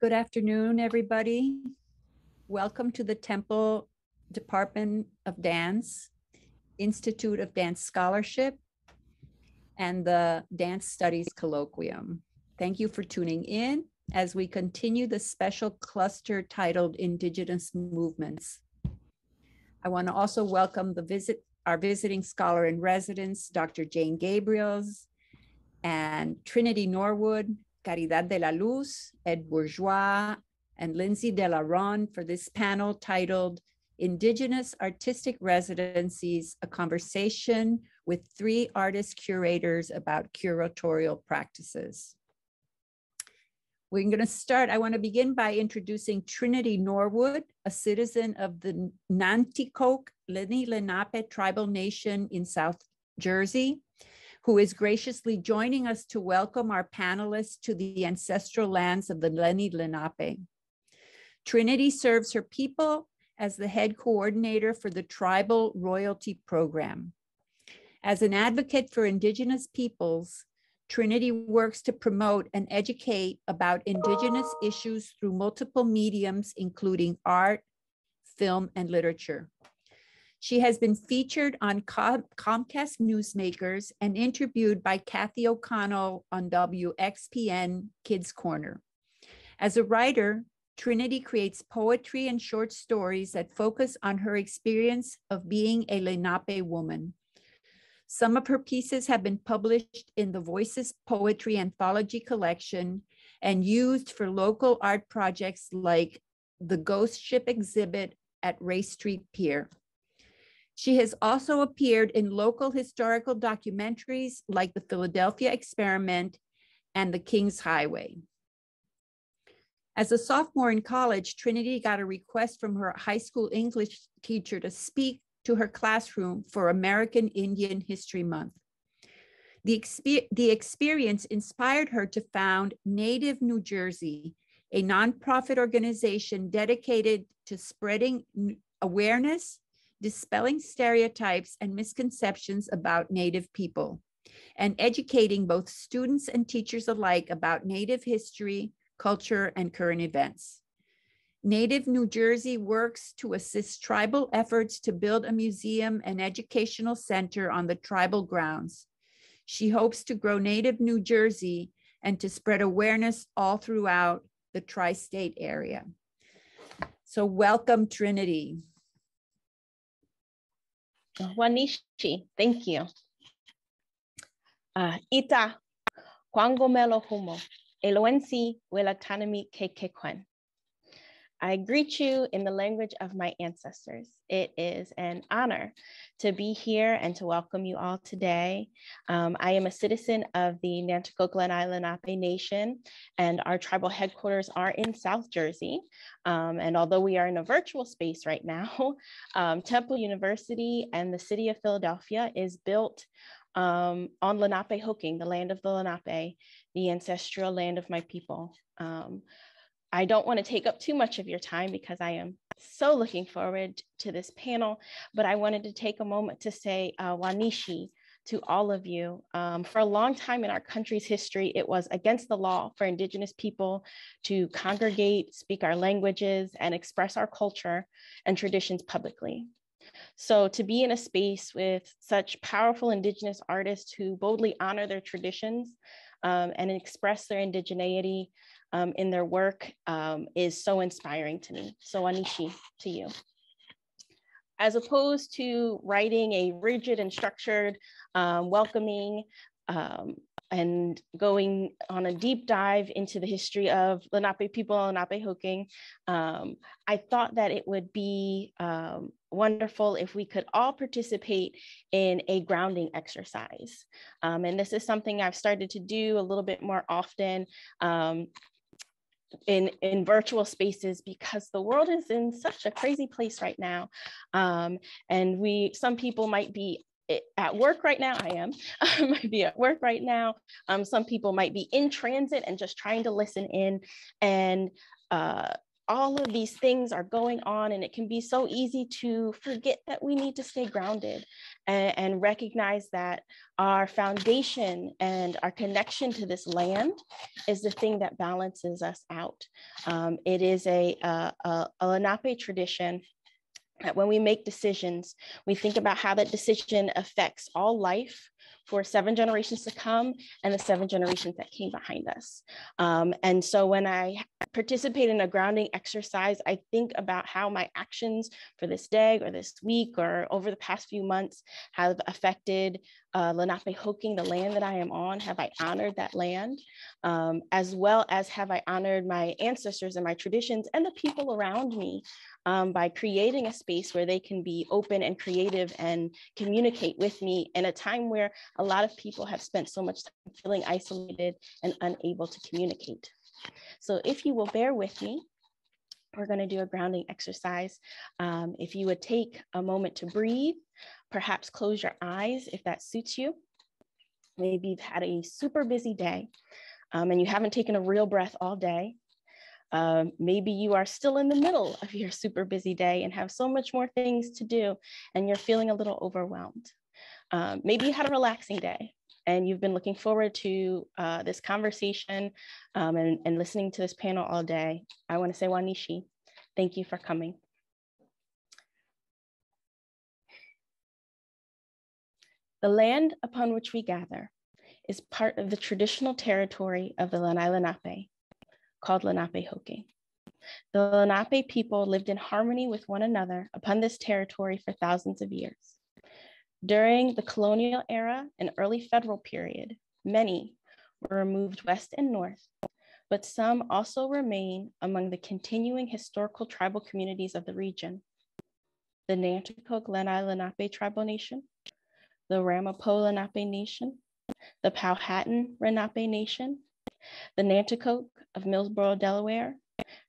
Good afternoon, everybody. Welcome to the Temple Department of Dance, Institute of Dance Scholarship, and the Dance Studies Colloquium. Thank you for tuning in as we continue the special cluster titled Indigenous Movements. I want to also welcome the visit our visiting scholar in residence, Dr. Jane Gabriels, and Trinity Norwood, Caridad de la Luz, Ed Bourgeois, and Lindsay Delaronde for this panel titled Indigenous Artistic Residencies, a conversation with three artist curators about curatorial practices. We're going to start. I want to begin by introducing Trinity Norwood, a citizen of the Nanticoke Lenni Lenape tribal nation in South Jersey, who is graciously joining us to welcome our panelists to the ancestral lands of the Lenni Lenape. Trinity serves her people as the head coordinator for the Tribal Royalty Program. As an advocate for Indigenous peoples, Trinity works to promote and educate about Indigenous issues through multiple mediums, including art, film, and literature. She has been featured on Comcast Newsmakers and interviewed by Kathy O'Connell on WXPN Kids Corner. As a writer, Trinity creates poetry and short stories that focus on her experience of being a Lenape woman. Some of her pieces have been published in the Voices Poetry Anthology Collection and used for local art projects like the Ghost Ship exhibit at Race Street Pier. She has also appeared in local historical documentaries like the Philadelphia Experiment and the King's Highway. As a sophomore in college, Trinity got a request from her high school English teacher to speak to her classroom for American Indian History Month. The, the experience inspired her to found Native New Jersey, a nonprofit organization dedicated to spreading awareness, dispelling stereotypes and misconceptions about Native people, and educating both students and teachers alike about Native history, culture, and current events. Native New Jersey works to assist tribal efforts to build a museum and educational center on the tribal grounds. She hopes to grow Native New Jersey and to spread awareness all throughout the tri state area. So, welcome, Trinity. Wanishi, thank you. Uh, ita, Kwangomelo Humo, Eloensi, Welatanami Kekekwen. I greet you in the language of my ancestors. It is an honor to be here and to welcome you all today. Um, I am a citizen of the Nanticoke Lenni Lenape Nation, and our tribal headquarters are in South Jersey. Um, and although we are in a virtual space right now, um, Temple University and the city of Philadelphia is built um, on Lenape Hoking, the land of the Lenape, the ancestral land of my people. Um, I don't want to take up too much of your time because I am so looking forward to this panel, but I wanted to take a moment to say uh, Wanishi to all of you. Um, for a long time in our country's history, it was against the law for Indigenous people to congregate, speak our languages, and express our culture and traditions publicly. So to be in a space with such powerful Indigenous artists who boldly honor their traditions um, and express their indigeneity um, in their work um, is so inspiring to me. So Wanishi, to you. As opposed to writing a rigid and structured, um, welcoming, um, and going on a deep dive into the history of Lenape people, Lenape Hoking, um, I thought that it would be um, wonderful if we could all participate in a grounding exercise. Um, and this is something I've started to do a little bit more often. Um, in in virtual spaces because the world is in such a crazy place right now um, and we some people might be at work right now i am I might be at work right now um, some people might be in transit and just trying to listen in and uh, all of these things are going on and it can be so easy to forget that we need to stay grounded and, and, recognize that our foundation and our connection to this land is the thing that balances us out. Um, it is a, a, a, a Lenape tradition that when we make decisions, we think about how that decision affects all life for seven generations to come and the seven generations that came behind us. Um, and so when I participate in a grounding exercise, I think about how my actions for this day or this week or over the past few months have affected uh, Lenape Hoking, the land that I am on. Have I honored that land? Um, as well as have I honored my ancestors and my traditions and the people around me um, by creating a space where they can be open and creative and communicate with me in a time where a lot of people have spent so much time feeling isolated and unable to communicate. So if you will bear with me, we're going to do a grounding exercise. Um, if you would take a moment to breathe, perhaps close your eyes if that suits you. Maybe you've had a super busy day um, and you haven't taken a real breath all day. Um, maybe you are still in the middle of your super busy day and have so much more things to do and you're feeling a little overwhelmed. Um, maybe you had a relaxing day and you've been looking forward to uh, this conversation um, and, and listening to this panel all day. I want to say Wanishi, thank you for coming. The land upon which we gather is part of the traditional territory of the Lenni Lenape, called Lenape Hoking. The Lenape people lived in harmony with one another upon this territory for thousands of years. During the colonial era and early federal period, many were removed west and north, but some also remain among the continuing historical tribal communities of the region. The Nanticoke Lenni Lenape Tribal Nation, the Ramapo Lenape Nation, the Powhatan Lenape Nation, the Nanticoke of Millsboro, Delaware,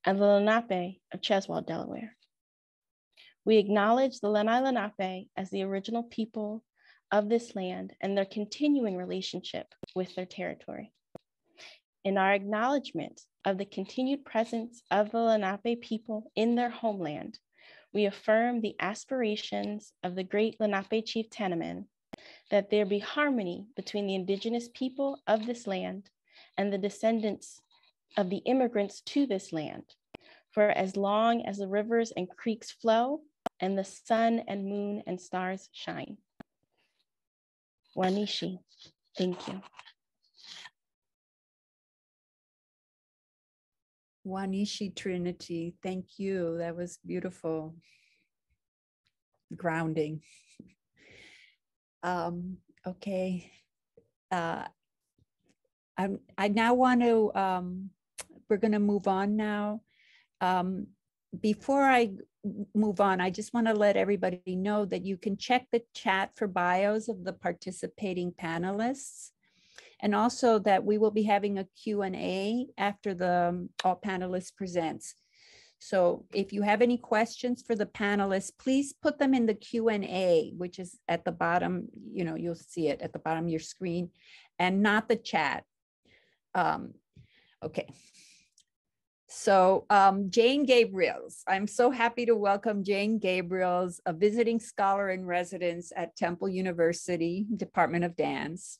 and the Lenape of Cheswold, Delaware. We acknowledge the Lenni Lenape as the original people of this land and their continuing relationship with their territory. In our acknowledgement of the continued presence of the Lenape people in their homeland, we affirm the aspirations of the great Lenape chief Tamanend that there be harmony between the indigenous people of this land and the descendants of the immigrants to this land. For as long as the rivers and creeks flow and the sun and moon and stars shine. Wanishi, thank you. Wanishi Trinity, thank you. That was beautiful. Grounding. Um, okay. Uh, I'm, I now want to, um, we're going to move on now. Um, before I move on, I just want to let everybody know that you can check the chat for bios of the participating panelists. And also that we will be having a Q&A after the um, all panelists presents. So if you have any questions for the panelists, please put them in the Q&A, which is at the bottom, you know, you'll see it at the bottom of your screen and not the chat. Um, okay. So um, Jane Gabriels, I'm so happy to welcome Jane Gabriels, a visiting scholar in residence at Temple University Department of Dance.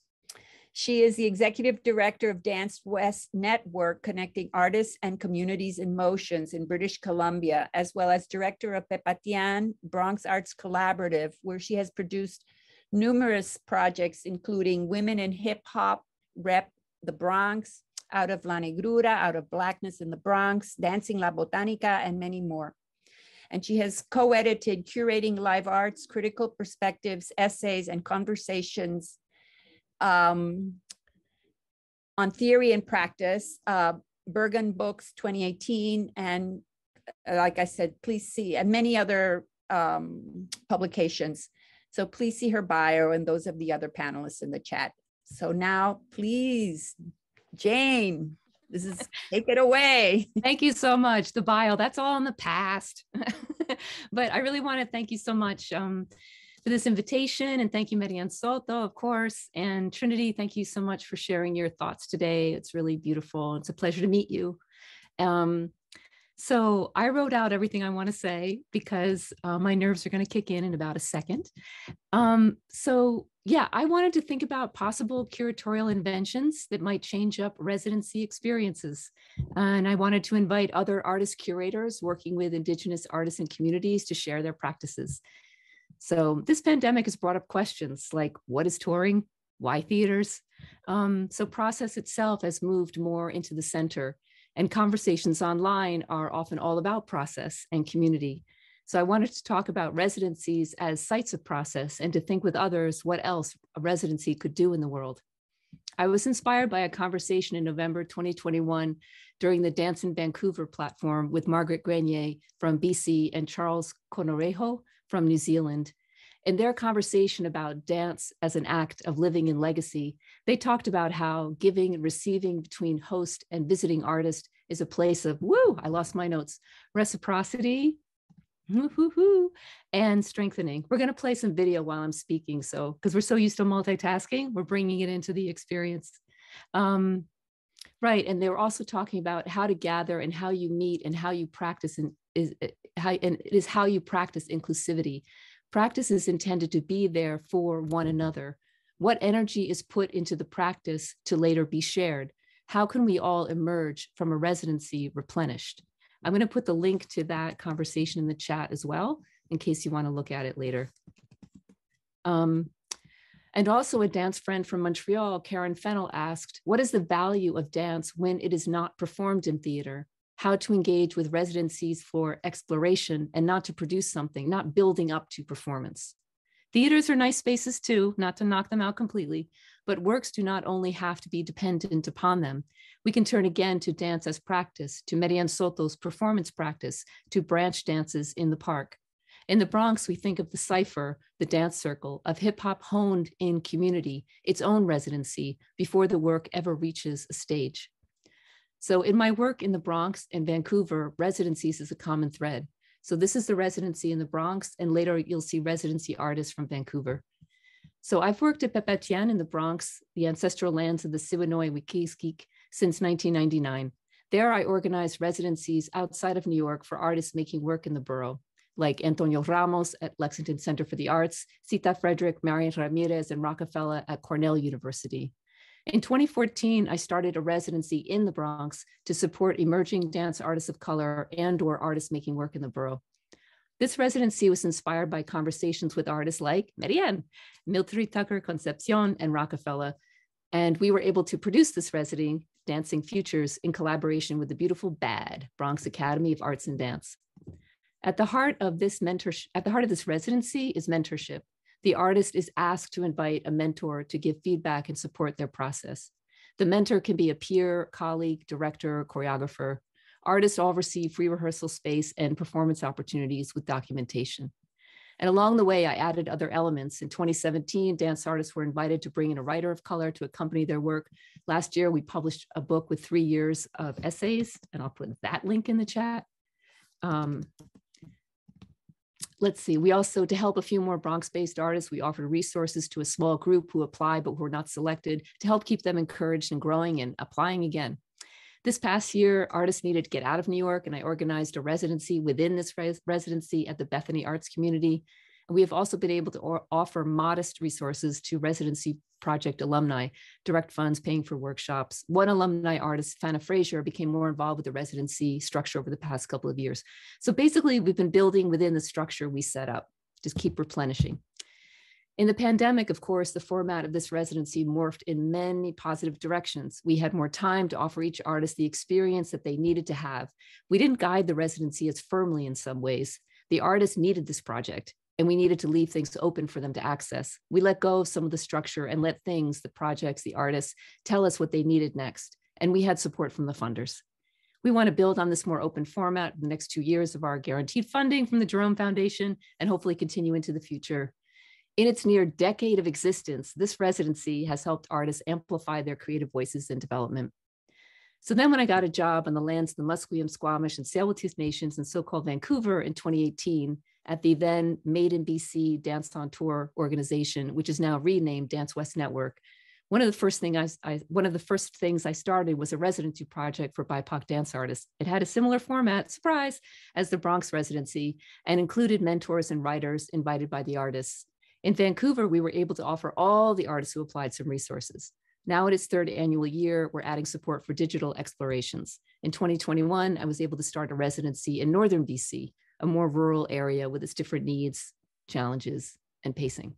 She is the executive director of Dance West Network, connecting artists and communities in motions in British Columbia, as well as director of Pepatian Bronx Arts Collaborative, where she has produced numerous projects, including Women in Hip Hop, Rep the Bronx, Out of La Negrura, Out of Blackness in the Bronx, Dancing La Botanica, and many more. And she has co edited Curating Live Arts, Critical Perspectives, Essays, and Conversations um, on theory and practice, uh, Berghahn Books 2018, and uh, like I said, please see, and many other um, publications. So please see her bio and those of the other panelists in the chat. So now, please, Jane, this is take it away. Thank you so much. The bio, that's all in the past. but I really want to thank you so much. Um, for this invitation. And thank you, Merián Soto, of course. And Trinity, thank you so much for sharing your thoughts today. It's really beautiful. It's a pleasure to meet you. Um, So I wrote out everything I want to say because uh, my nerves are going to kick in in about a second. Um, so yeah, I wanted to think about possible curatorial inventions that might change up residency experiences. And I wanted to invite other artist curators working with Indigenous artists and communities to share their practices. So this pandemic has brought up questions like what is touring? Why theaters? Um, so process itself has moved more into the center and conversations online are often all about process and community. So I wanted to talk about residencies as sites of process and to think with others what else a residency could do in the world. I was inspired by a conversation in November 2021 during the Dance in Vancouver platform with Margaret Grenier from BC and Charles Koroneho from New Zealand in their conversation about dance as an act of living in legacy, they talked about how giving and receiving between host and visiting artist is a place of woo, I lost my notes, reciprocity, and strengthening. We're going to play some video while I'm speaking. So, because we're so used to multitasking, we're bringing it into the experience. Um, right. And they were also talking about how to gather and how you meet and how you practice and is how and it is how you practice inclusivity Practice is intended to be there for one another. What energy is put into the practice to later be shared? How can we all emerge from a residency replenished? I'm going to put the link to that conversation in the chat as well, in case you want to look at it later. Um, and also a dance friend from Montreal, Karen Fennell asked, what is the value of dance when it is not performed in theater? How to engage with residencies for exploration and not to produce something, not building up to performance. Theaters are nice spaces too, not to knock them out completely, but works do not only have to be dependent upon them. We can turn again to dance as practice, to Merián Soto's performance practice, to branch dances in the park. In the Bronx, we think of the Cypher, the dance circle, of hip hop honed in community, its own residency, before the work ever reaches a stage. So in my work in the Bronx and Vancouver, residencies is a common thread. So this is the residency in the Bronx, and later you'll see residency artists from Vancouver. So I've worked at Pepatian in the Bronx, the ancestral lands of the Siwanoy Wikiskik, since 1999. There I organized residencies outside of New York for artists making work in the borough, like Antonio Ramos at Lexington Center for the Arts, Sita Frederick, Marian Ramirez, and Rokafella at Cornell University. In 2014, I started a residency in the Bronx to support emerging dance artists of color and or artists making work in the borough. This residency was inspired by conversations with artists like Merián, Mildred Tucker Concepcion, and Rokafella. And we were able to produce this residency, Dancing Futures, in collaboration with the beautiful BAD, Bronx Academy of Arts and Dance. At the heart of this mentorship, at the heart of this residency is mentorship the artist is asked to invite a mentor to give feedback and support their process. The mentor can be a peer, colleague, director, choreographer. Artists all receive free rehearsal space and performance opportunities with documentation. And along the way, I added other elements. In 2017, dance artists were invited to bring in a writer of color to accompany their work. Last year, we published a book with three years of essays, and I'll put that link in the chat. Um, let's see, we also, to help a few more Bronx-based artists, we offered resources to a small group who applied but who were not selected to help keep them encouraged and growing and applying again. This past year, artists needed to get out of New York and I organized a residency within this res residency at the Bethany Arts Community we have also been able to offer modest resources to residency project alumni, direct funds paying for workshops. One alumni artist, Fana Fraser, became more involved with the residency structure over the past couple of years. So basically, we've been building within the structure we set up, just keep replenishing. In the pandemic, of course, the format of this residency morphed in many positive directions. We had more time to offer each artist the experience that they needed to have. We didn't guide the residency as firmly in some ways. The artist needed this project and we needed to leave things open for them to access. We let go of some of the structure and let things, the projects, the artists, tell us what they needed next. And we had support from the funders. We want to build on this more open format in the next two years of our guaranteed funding from the Jerome Foundation and hopefully continue into the future. In its near decade of existence, this residency has helped artists amplify their creative voices and development. So then when I got a job on the lands of the Musqueam, Squamish, and tsleil nations in so-called Vancouver in 2018, at the then Made in BC Dance on Tour organization, which is now renamed Dance West Network. one of the first thing I, I, one of the first things I started was a residency project for BIPOC dance artists. It had a similar format, surprise, as the Bronx residency, and included mentors and writers invited by the artists. In Vancouver, we were able to offer all the artists who applied some resources. Now, at its third annual year, we're adding support for digital explorations. In 2021, I was able to start a residency in Northern BC, a more rural area with its different needs, challenges, and pacing.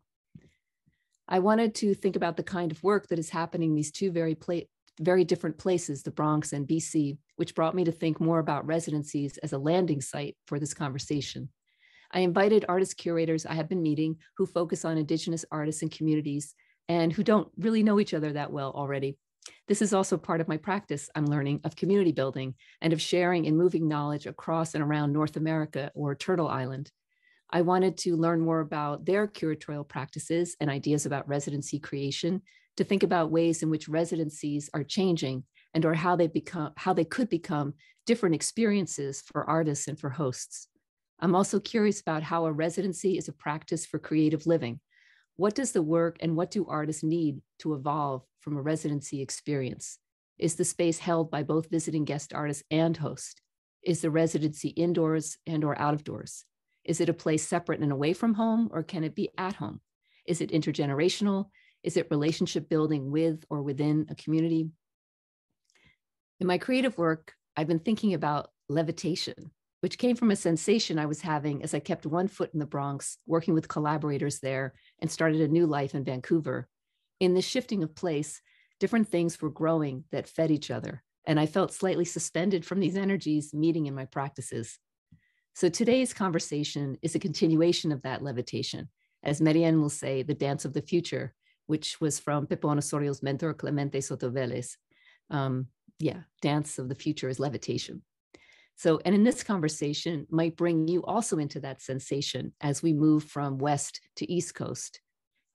I wanted to think about the kind of work that is happening in these two very, very different places, the Bronx and BC, which brought me to think more about residencies as a landing site for this conversation. I invited artist curators I have been meeting who focus on Indigenous artists and communities and who don't really know each other that well already. This is also part of my practice I'm learning of community building and of sharing and moving knowledge across and around North America or Turtle Island. I wanted to learn more about their curatorial practices and ideas about residency creation to think about ways in which residencies are changing and or how they become how they could become different experiences for artists and for hosts. I'm also curious about how a residency is a practice for creative living. What does the work and what do artists need to evolve from a residency experience? Is the space held by both visiting guest artists and host? Is the residency indoors and or out of doors? Is it a place separate and away from home, or can it be at home? Is it intergenerational? Is it relationship building with or within a community? In my creative work, I've been thinking about levitation, which came from a sensation I was having as I kept one foot in the Bronx, working with collaborators there, and started a new life in Vancouver. In this shifting of place, different things were growing that fed each other, and I felt slightly suspended from these energies meeting in my practices. So today's conversation is a continuation of that levitation. As Merián will say, the dance of the future, which was from Pepon Osorio's mentor, Clemente Soto Velez. Um, yeah, dance of the future is levitation. So, and in this conversation might bring you also into that sensation as we move from West to East Coast.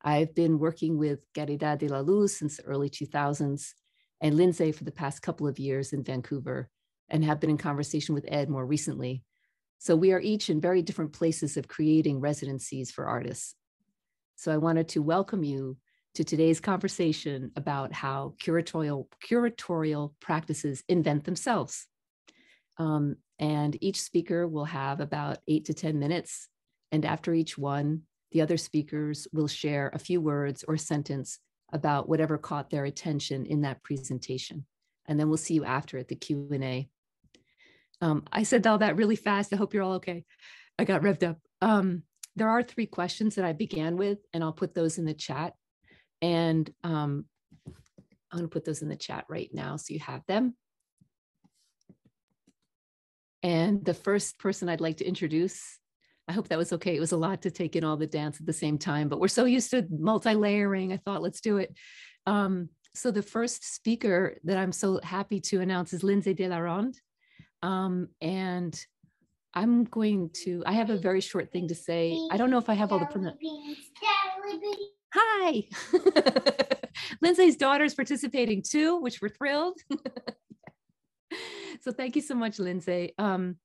I've been working with Caridad de la Luz since the early 2000s and Lindsay for the past couple of years in Vancouver and have been in conversation with Ed more recently so we are each in very different places of creating residencies for artists. So I wanted to welcome you to today's conversation about how curatorial, curatorial practices invent themselves. Um, and each speaker will have about eight to 10 minutes. And after each one, the other speakers will share a few words or sentence about whatever caught their attention in that presentation. And then we'll see you after at the Q&A. Um, I said all that really fast. I hope you're all okay. I got revved up. Um, there are three questions that I began with, and I'll put those in the chat. And um, I'm going to put those in the chat right now so you have them. And the first person I'd like to introduce, I hope that was okay. It was a lot to take in all the dance at the same time, but we're so used to multi-layering. I thought, let's do it. Um, so the first speaker that I'm so happy to announce is Lindsay Delaronde. Um, and I'm going to, I have a very short thing to say. I don't know if I have all the pronunciation. Hi. Lindsay's daughter is participating too, which we're thrilled. so thank you so much, Lindsay. Um,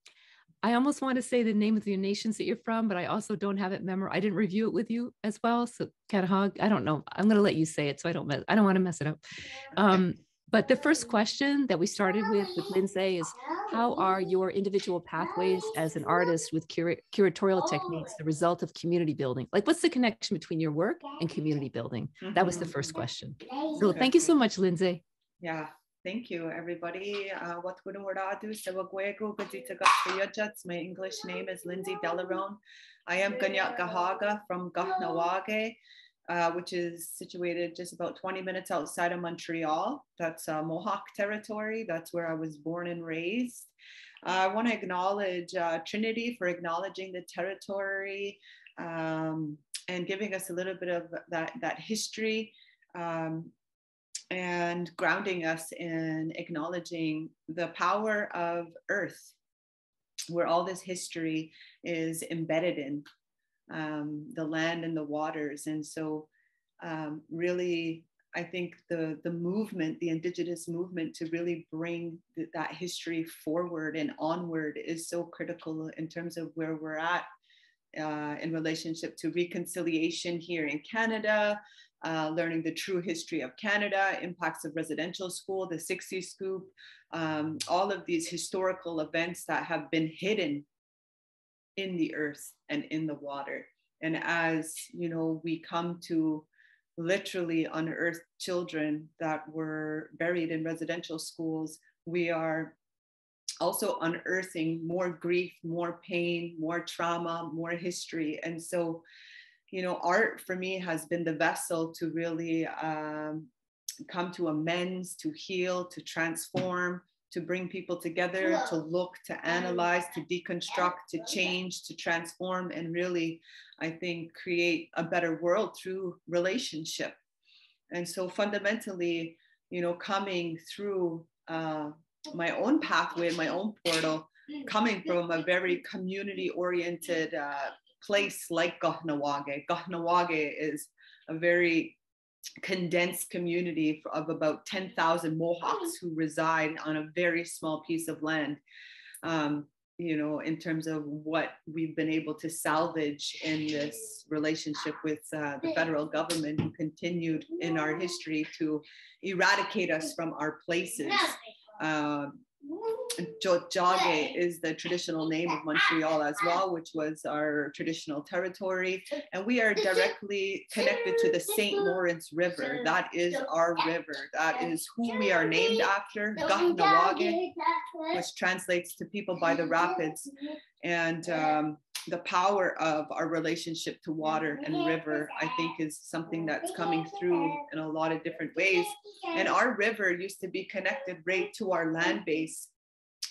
I almost want to say the name of the nations that you're from, but I also don't have it memorized. I didn't review it with you as well. So Catahog, I don't know. I'm going to let you say it so I don't mess, I don't want to mess it up. Um, but the first question that we started with with Lindsay is how are your individual pathways as an artist with cura curatorial techniques the result of community building? Like what's the connection between your work and community building? That was the first mm-hmm. question. So thank you so much, Lindsay. Yeah, thank you everybody. Uh, my English name is Lindsay Delaronde. I am Ganyak Gahaga from Kahnawake, Uh, which is situated just about 20 minutes outside of Montreal. That's uh, Mohawk territory. That's where I was born and raised. Uh, I want to acknowledge uh, Trinity for acknowledging the territory um, and giving us a little bit of that, that history um, and grounding us in acknowledging the power of Earth, where all this history is embedded in um, the land and the waters. And so, um, really, I think the the movement, the indigenous movement, to really bring th- that history forward and onward is so critical in terms of where we're at uh, in relationship to reconciliation here in Canada, uh, learning the true history of Canada, impacts of residential school, the 60s scoop, um, all of these historical events that have been hidden in the earth and in the water. And as you know, we come to literally unearth children that were buried in residential schools, we are also unearthing more grief, more pain, more trauma, more history. And so, you know, art for me has been the vessel to really um, come to amends, to heal, to transform, to bring people together, to look, to analyze, to deconstruct, to change, to transform, and really, I think, create a better world through relationship. And so fundamentally, you know, coming through uh, my own pathway, my own portal, coming from a very community oriented uh, place like Kahnawake. Kahnawake is a very condensed community of about 10,000 Mohawks who reside on a very small piece of land. Um, you know, in terms of what we've been able to salvage in this relationship with uh, the federal government, who continued in our history to eradicate us from our places. Um, Tiohtià:ke is the traditional name of Montreal as well, which was our traditional territory. And we are directly connected to the St. Lawrence River. That is our river. That is who we are named after, Kahnawake, which translates to people by the rapids. And um, the power of our relationship to water and river, I think, is something that's coming through in a lot of different ways. And our river used to be connected right to our land base.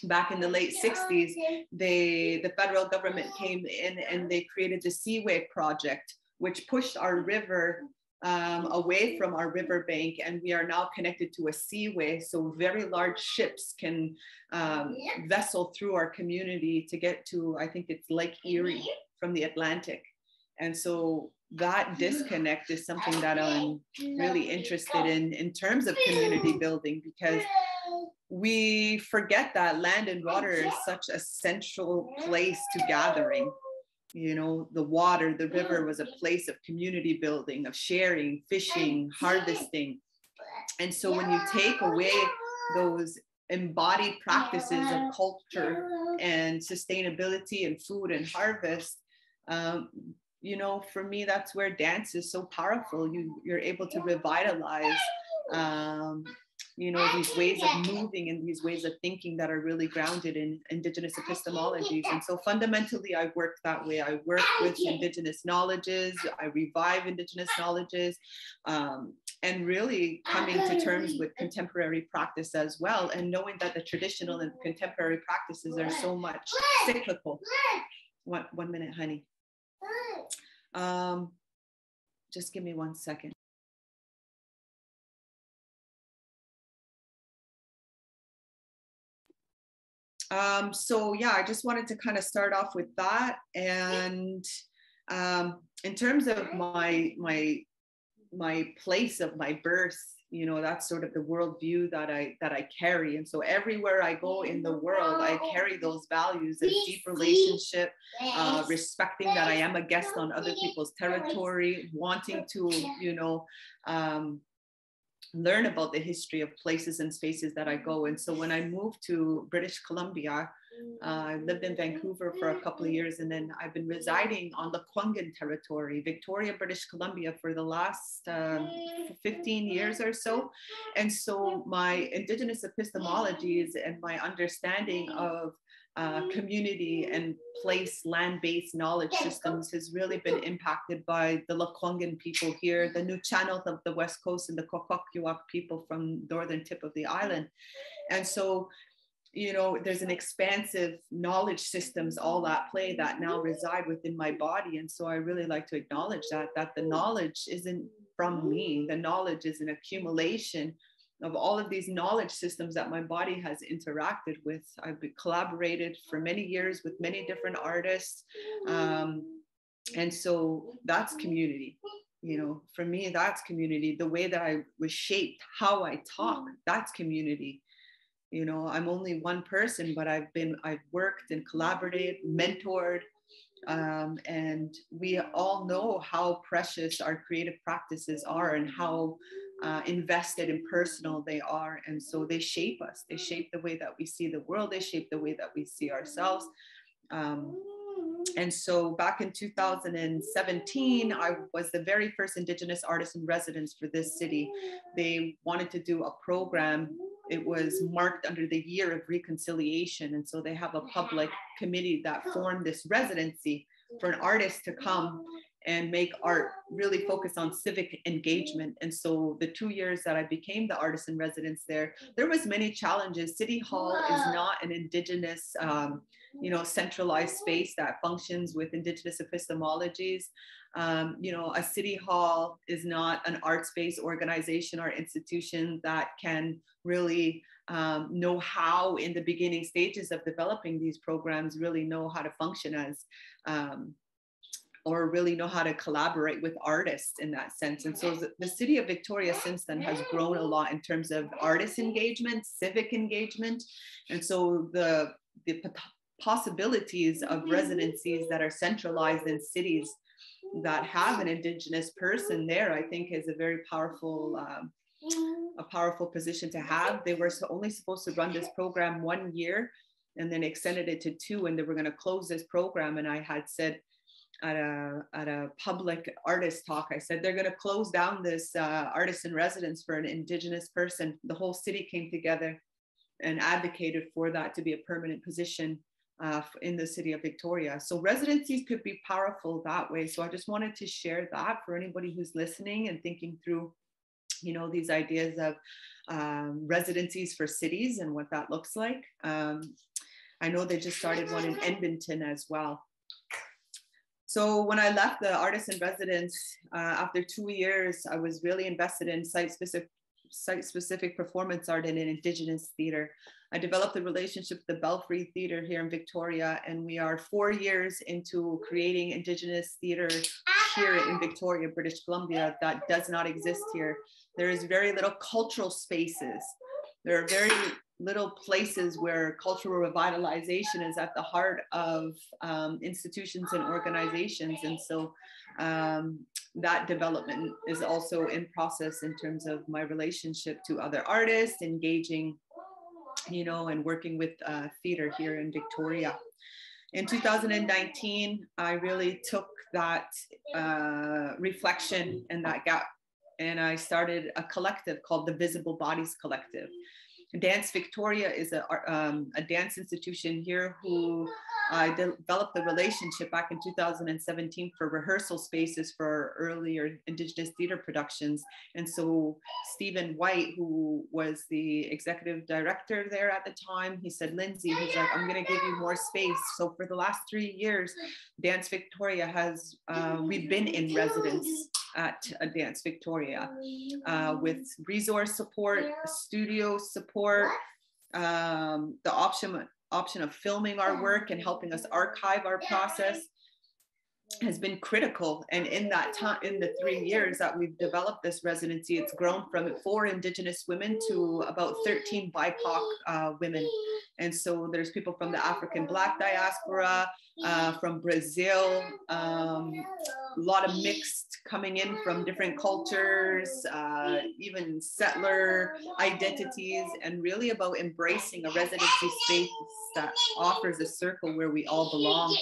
Back in the late 60s, they the federal government came in and they created the Seaway Project, which pushed our river um, away from our riverbank, and we are now connected to a seaway. So very large ships can um, vessel through our community to get to, I think it's Lake Erie from the Atlantic. And so that disconnect is something that I'm really interested in in terms of community building because we forget that land and water is such a central place to gathering you know the water the river was a place of community building of sharing fishing harvesting. And so when you take away those embodied practices of culture and sustainability and food and harvest um, you know for me that's where dance is so powerful. You you're able to revitalize um, you know these ways of moving and these ways of thinking that are really grounded in indigenous epistemologies. and so fundamentally i work that way. I work with indigenous knowledges. I revive indigenous knowledges um, and really coming to terms with contemporary practice as well and knowing that the traditional and contemporary practices are so much cyclical. One, one minute honey. Um, just give me one second um, so yeah, I just wanted to kind of start off with that. And um, in terms of my my my place of my birth, you know, that's sort of the worldview that I that I carry. And so everywhere I go in the world, I carry those values of deep relationship, uh, respecting that I am a guest on other people's territory, wanting to, you know, um, learn about the history of places and spaces that I go. And so when I moved to British Columbia, uh, I lived in Vancouver for a couple of years, and then I've been residing on the Lekwungen territory, Victoria, British Columbia, for the last um, 15 years or so. And so my Indigenous epistemologies and my understanding of uh, community and place land-based knowledge systems has really been impacted by the Lekwungen people here, the Nuu-chah-nulth of the West Coast and the Kwakwaka'wakw people from northern tip of the island. And so, you know, there's an expansive knowledge systems all at play that now reside within my body. And so I really like to acknowledge that, that the knowledge isn't from me. The knowledge is an accumulation of all of these knowledge systems that my body has interacted with. I've collaborated for many years with many different artists. Um, and so that's community. You know, for me, that's community. The way that I was shaped, how I talk, that's community. You know, I'm only one person, but I've been, I've worked and collaborated, mentored, Um, and we all know how precious our creative practices are and how uh, invested and personal they are. And so they shape us. They shape the way that we see the world. They shape the way that we see ourselves. Um, and so back in 2017, I was the very first Indigenous artist in residence for this city. They wanted to do a program. It was marked under the year of reconciliation. And so they have a public committee that formed this residency for an artist to come and make art really focus on civic engagement. And so the two years that i became the artist in residence there there was many challenges. City hall is not an indigenous um, you know centralized space that functions with indigenous epistemologies. Um, you know a city hall is not an arts-based organization or institution that can really um, know how in the beginning stages of developing these programs really know how to function as um, or really know how to collaborate with artists in that sense. And so the, city of Victoria since then has grown a lot in terms of artist engagement, civic engagement. And so the, the possibilities of residencies that are centralized in cities that have an indigenous person there, I think is a very powerful um, a powerful position to have. They were only supposed to run this program one year and then extended it to two and they were going to close this program. And I had said, at a at a public artist talk. I said they're going to close down this uh, artist in residence for an indigenous person. The whole city came together and advocated for that to be a permanent position uh, in the city of Victoria. So residencies could be powerful that way. So I just wanted to share that for anybody who's listening and thinking through, you know, these ideas of um, residencies for cities and what that looks like. Um, I know they just started one in Edmonton as well. So when I left the artist in residence uh, after two years, I was really invested in site specific site specific performance art in indigenous theater. I developed a relationship with the Belfry Theater here in Victoria, and we are four years into creating indigenous theater here in Victoria, British Columbia, that does not exist here. There is very little cultural spaces. There are very little places where cultural revitalization is at the heart of um, institutions and organizations. And so um, that development is also in process in terms of my relationship to other artists, engaging, you know, and working with uh, theater here in Victoria. In 2019, I really took that uh, reflection and that gap and I started a collective called the Visible Bodies Collective. Dance Victoria is a, um, a dance institution here who uh, developed the relationship back in 2017 for rehearsal spaces for earlier Indigenous theater productions. And so Stephen White, who was the executive director there at the time, he said, Lindsay, he's like, I'm going to give you more space. So for the last three years, Dance Victoria has, uh, we've been in residence at Dance Victoria uh, with resource support, studio support, um, the option option of filming our work and helping us archive our process has been critical. And in that time, in the three years that we've developed this residency, it's grown from four Indigenous women to about 13 BIPOC uh, women. And so there's people from the African Black diaspora, uh, from Brazil, um, a lot of mixed coming in from different cultures, uh, even settler identities, and really about embracing a residency space that offers a circle where we all belong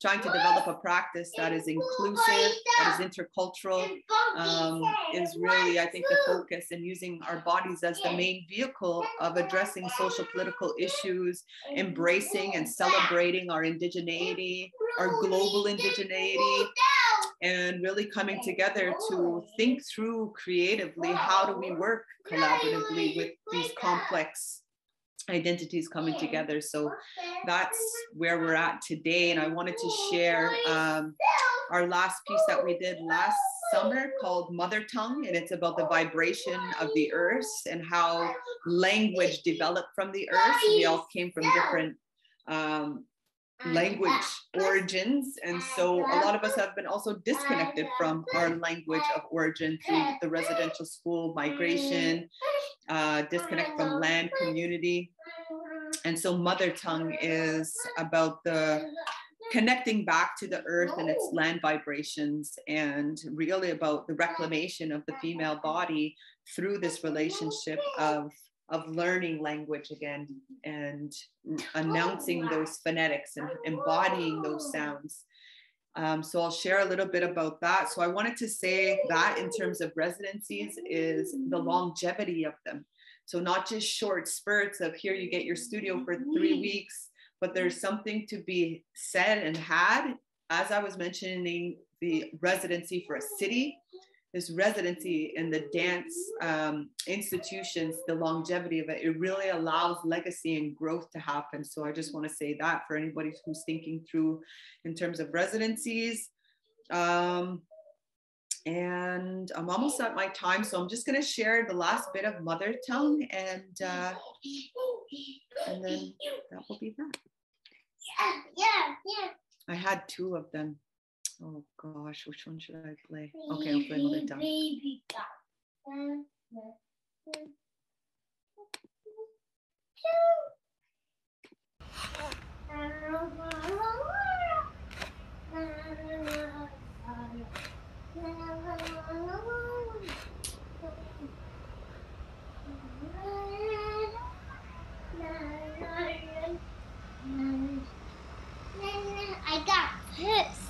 trying to develop a practice that is inclusive, that is intercultural, um, is really, I think, the focus and using our bodies as the main vehicle of addressing social political issues, embracing and celebrating our indigeneity, our global indigeneity, and really coming together to think through creatively how do we work collaboratively with these complex identities coming together. So that's where we're at today. And I wanted to share um, our last piece that we did last summer called Mother Tongue. And it's about the vibration of the earth and how language developed from the earth. We all came from different um, language origins. And so a lot of us have been also disconnected from our language of origin through the residential school migration, uh, disconnect from land community. And so mother tongue is about the connecting back to the earth and its land vibrations and really about the reclamation of the female body through this relationship of of learning language again and announcing those phonetics and embodying those sounds um, so I'll share a little bit about that. So I wanted to say that in terms of residencies is the longevity of them. So not just short spurts of here you get your studio for three weeks, but there's something to be said and had. As I was mentioning, the residency for a city, this residency in the dance um, institutions, the longevity of it, it really allows legacy and growth to happen. So I just want to say that for anybody who's thinking through in terms of residencies. Um, and I'm almost at my time, so I'm just going to share the last bit of mother tongue, and uh, and then that will be that. Yeah, yeah, yeah. I had two of them. Oh gosh, which one should I play? Okay, I'll play mother tongue. I got pissed.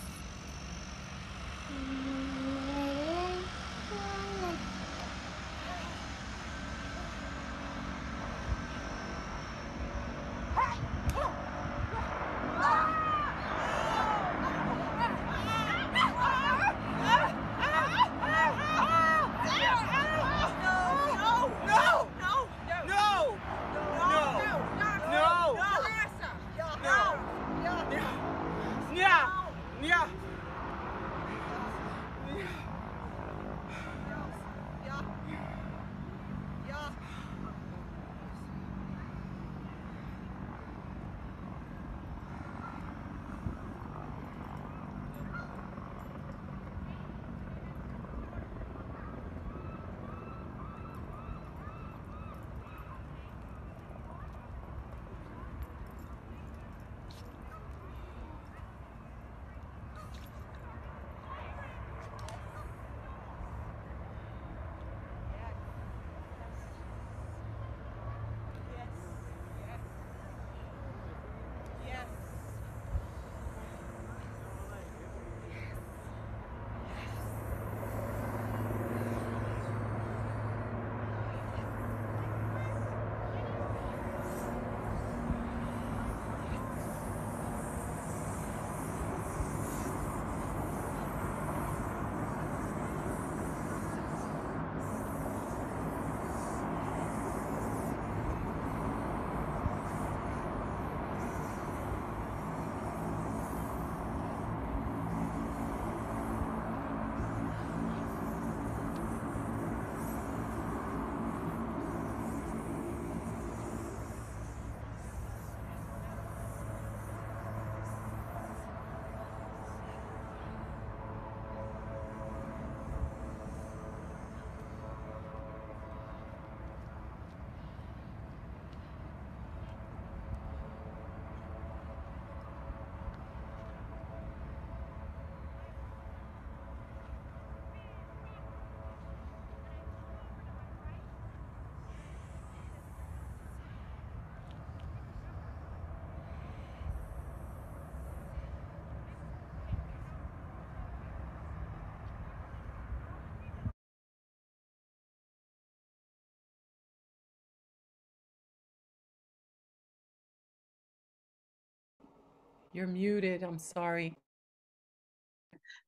You're muted. I'm sorry.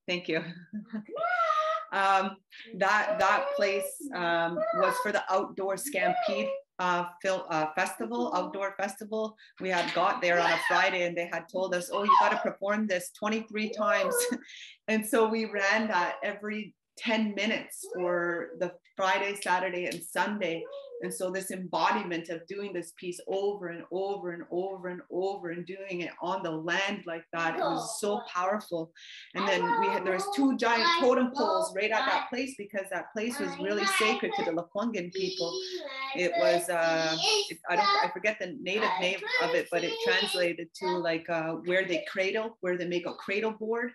Thank you. um, that that place um, was for the outdoor Stampede uh, film uh, festival, outdoor festival. We had got there on a Friday, and they had told us, "Oh, you got to perform this 23 times," and so we ran that every 10 minutes for the Friday, Saturday, and Sunday. And so this embodiment of doing this piece over and over and over and over and doing it on the land like that it was so powerful. And then we had there was two giant totem poles right at that place because that place was really sacred to the Lekwungen people. It was uh it, I don't I forget the native name of it, but it translated to like uh where they cradle, where they make a cradle board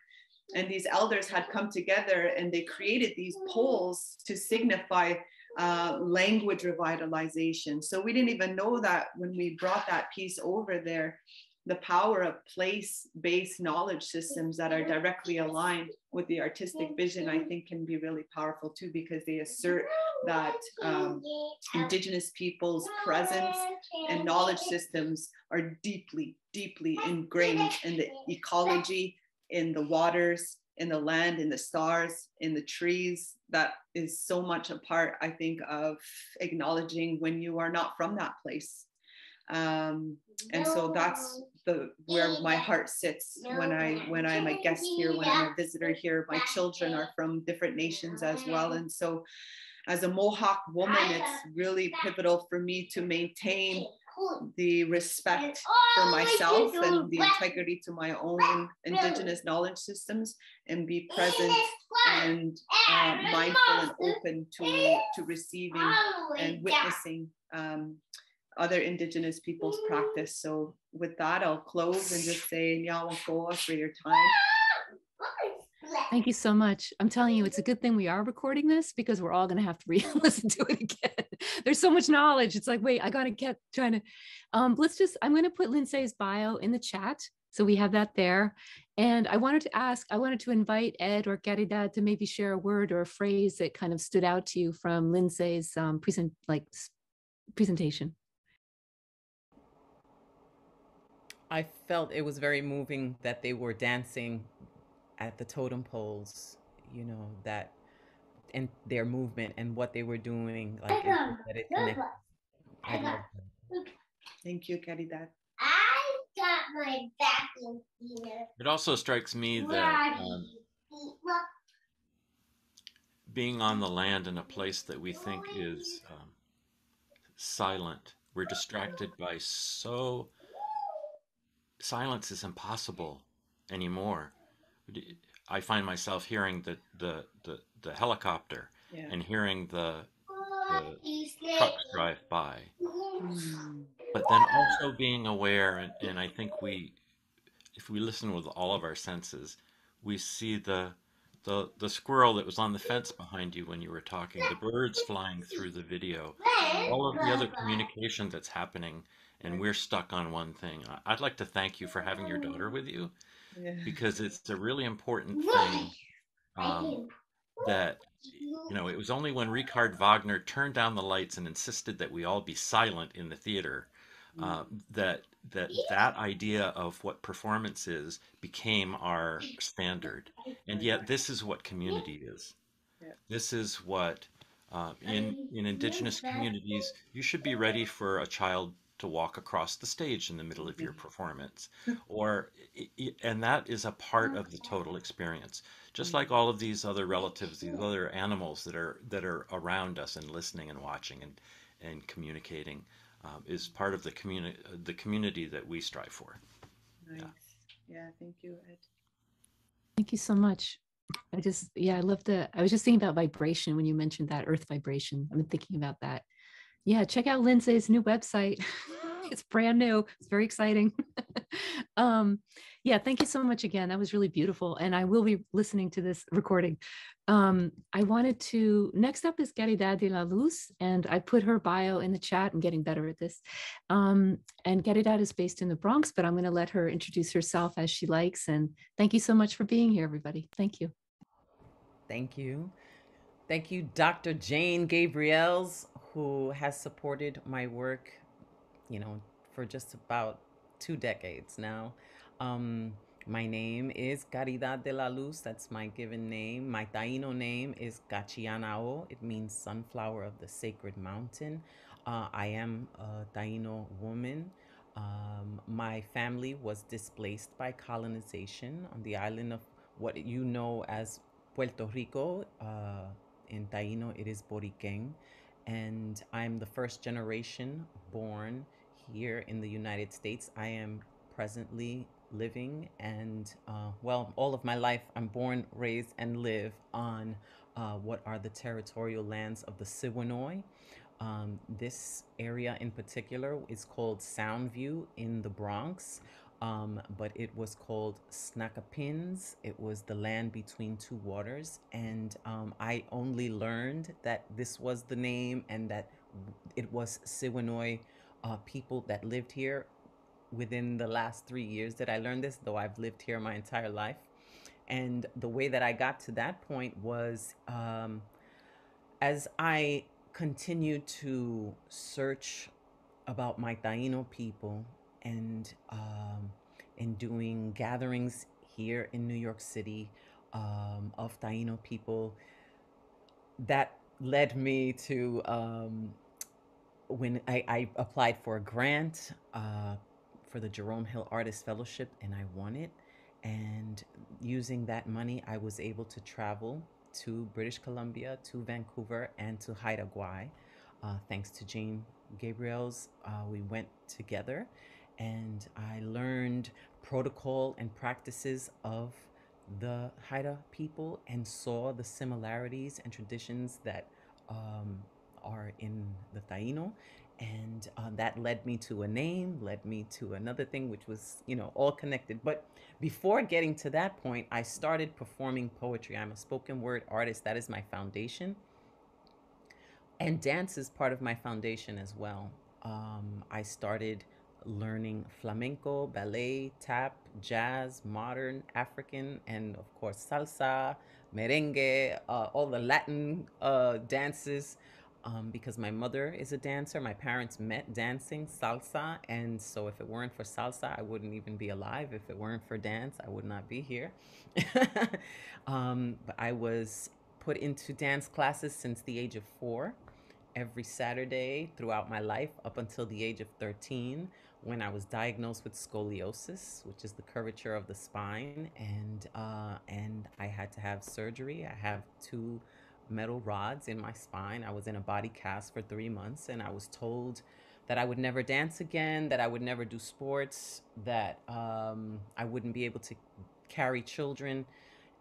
and these elders had come together and they created these poles to signify uh, language revitalization. So we didn't even know that when we brought that piece over there, the power of place-based knowledge systems that are directly aligned with the artistic vision, I think can be really powerful too, because they assert that um, indigenous people's presence and knowledge systems are deeply, deeply ingrained in the ecology, in the waters, in the land, in the stars, in the trees. That is so much a part, I think, of acknowledging when you are not from that place. Um, and so that's the where my heart sits when I when I'm a guest here, when I'm a visitor here. My children are from different nations as well, and so as a Mohawk woman, it's really pivotal for me to maintain the respect for myself and the integrity to my own indigenous knowledge systems and be present and uh, mindful and open to, to receiving and witnessing um, other indigenous people's practice. So with that, I'll close and just say Nyawakoa for your time. Thank you so much. I'm telling you, it's a good thing we are recording this because we're all going to have to re-listen to it again. There's so much knowledge. It's like, wait, I got to get trying to. Um, let's just. I'm going to put Lindsay's bio in the chat, so we have that there. And I wanted to ask, I wanted to invite Ed or Caridad to maybe share a word or a phrase that kind of stood out to you from Lindsay's um, present like presentation. I felt it was very moving that they were dancing at the totem poles, you know, that and their movement and what they were doing, like that it connected. I love that. Thank you, Caridad. I got my vacuum cleaner. It also strikes me that um, being on the land in a place that we think is um, silent, we're distracted by so silence is impossible anymore. I find myself hearing the the the, the helicopter Yeah. and hearing the the trucks drive by, mm-hmm. but then also being aware, and, and I think we, if we listen with all of our senses, we see the the the squirrel that was on the fence behind you when you were talking, the birds flying through the video, all of the other communication that's happening, and we're stuck on one thing. I- I'd like to thank you for having your daughter with you Yeah. because it's a really important thing um, that you know it was only when Richard Wagner turned down the lights and insisted that we all be silent in the theater uh, that that that idea of what performance is became our standard. And yet this is what community is. This is what uh, in in indigenous communities you should be ready for a child to walk across the stage in the middle of your mm-hmm. performance hmm. or i- i- and that is a part oh, of the total experience just mm-hmm. like all of these other relatives these other animals that are that are around us and listening and watching and and communicating um, is part of the community the community that we strive for Nice. Yeah, thank you, Ed. Thank you so much. I just, yeah, I love the, I was just thinking about vibration when you mentioned that earth vibration. I've been thinking about that. Yeah, check out Lindsay's new website. it's brand new. It's very exciting. um, yeah, thank you so much again. That was really beautiful. And I will be listening to this recording. Um, I wanted to, next up is Caridad de la Luz, and I put her bio in the chat. I'm getting better at this. Um, and Caridad is based in the Bronx, but I'm going to let her introduce herself as she likes. And thank you so much for being here, everybody. Thank you. Thank you. Thank you, Dr. Jane Gabriels, who has supported my work, you know, for just about two decades now. Um, my name is Caridad de la Luz. That's my given name. My Taino name is Gachianao. It means sunflower of the sacred mountain. Uh, I am a Taino woman. Um, my family was displaced by colonization on the island of what you know as Puerto Rico. Uh, in Taino, it is Boriquen. And I'm the first generation born here in the United States. I am presently living and, uh, well, all of my life, I'm born, raised, and live on uh, what are the territorial lands of the Siwanoy. Um, this area in particular is called Soundview in the Bronx, um, but it was called Snakapins. It was the land between two waters. And um, I only learned that this was the name and that it was Siwanoy uh, people that lived here within the last three years that I learned this, though I've lived here my entire life. And the way that I got to that point was um, as I continued to search about my Taino people and um, in doing gatherings here in New York City um, of Taino people, that led me to um, when I, I applied for a grant uh, for the Jerome Hill Artist Fellowship and I won it. And using that money, I was able to travel to British Columbia, to Vancouver, and to Haida Gwaii. Uh, thanks to Jane Gabriels, uh, we went together and I learned protocol and practices of the Haida people and saw the similarities and traditions that um, are in the Taino. And uh, that led me to a name, led me to another thing, which was, you know, all connected. But before getting to that point, I started performing poetry. I'm a spoken word artist, that is my foundation. And dance is part of my foundation as well. Um, I started learning flamenco, ballet, tap, jazz, modern, African, and of course salsa, merengue, uh, all the Latin uh, dances. Um, because my mother is a dancer, my parents met dancing salsa, and so if it weren't for salsa, I wouldn't even be alive. If it weren't for dance, I would not be here. um, but I was put into dance classes since the age of four every Saturday throughout my life up until the age of 13 when I was diagnosed with scoliosis, which is the curvature of the spine, and uh, and I had to have surgery. I have two metal rods in my spine. I was in a body cast for three months, and I was told that I would never dance again, that I would never do sports, that um, I wouldn't be able to carry children.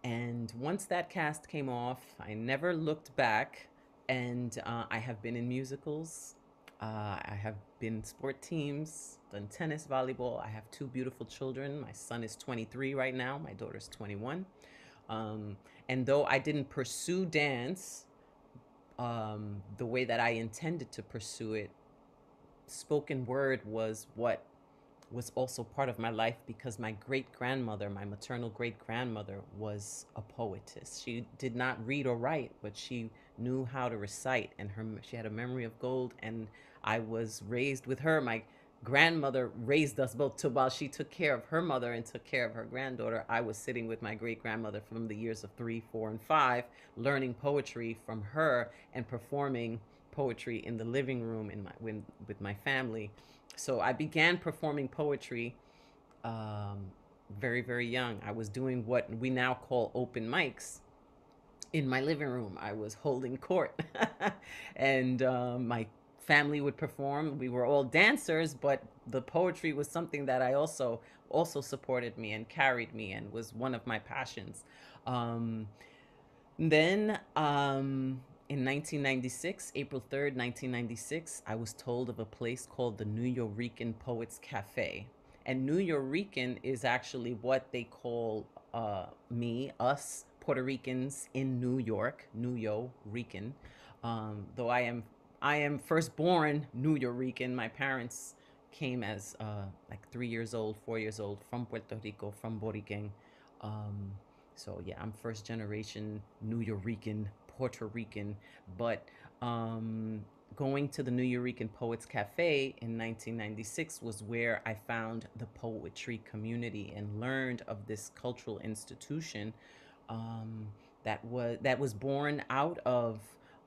And once that cast came off, I never looked back. And uh, I have been in musicals. Uh, I have been sport teams, done tennis, volleyball. I have two beautiful children. My son is 23 right now. My daughter's 21. Um, and though I didn't pursue dance um, the way that I intended to pursue it, spoken word was what was also part of my life because my great grandmother, my maternal great grandmother, was a poetess. She did not read or write, but she knew how to recite, and her she had a memory of gold. And I was raised with her. My grandmother raised us both to while she took care of her mother and took care of her granddaughter i was sitting with my great grandmother from the years of three four and five learning poetry from her and performing poetry in the living room in my when, with my family. So i began performing poetry um, very very young. I was doing what we now call open mics in my living room. I was holding court. And um, my family would perform. We were all dancers, but the poetry was something that I also also supported me and carried me and was one of my passions. Um, then um, in 1996, April 3rd, 1996, I was told of a place called the New Nuyorican Poets Cafe. And New Nuyorican is actually what they call uh, me, us Puerto Ricans in New York, Nuyo Rican. Um, though I am I am first born firstborn Nuyorican. My parents came as uh, like three years old, four years old from Puerto Rico, from Boriquen. Um, so yeah, I'm first generation Nuyorican, Puerto Rican. But um, going to the Nuyorican Poets Cafe in 1996 was where I found the poetry community and learned of this cultural institution um, that was that was born out of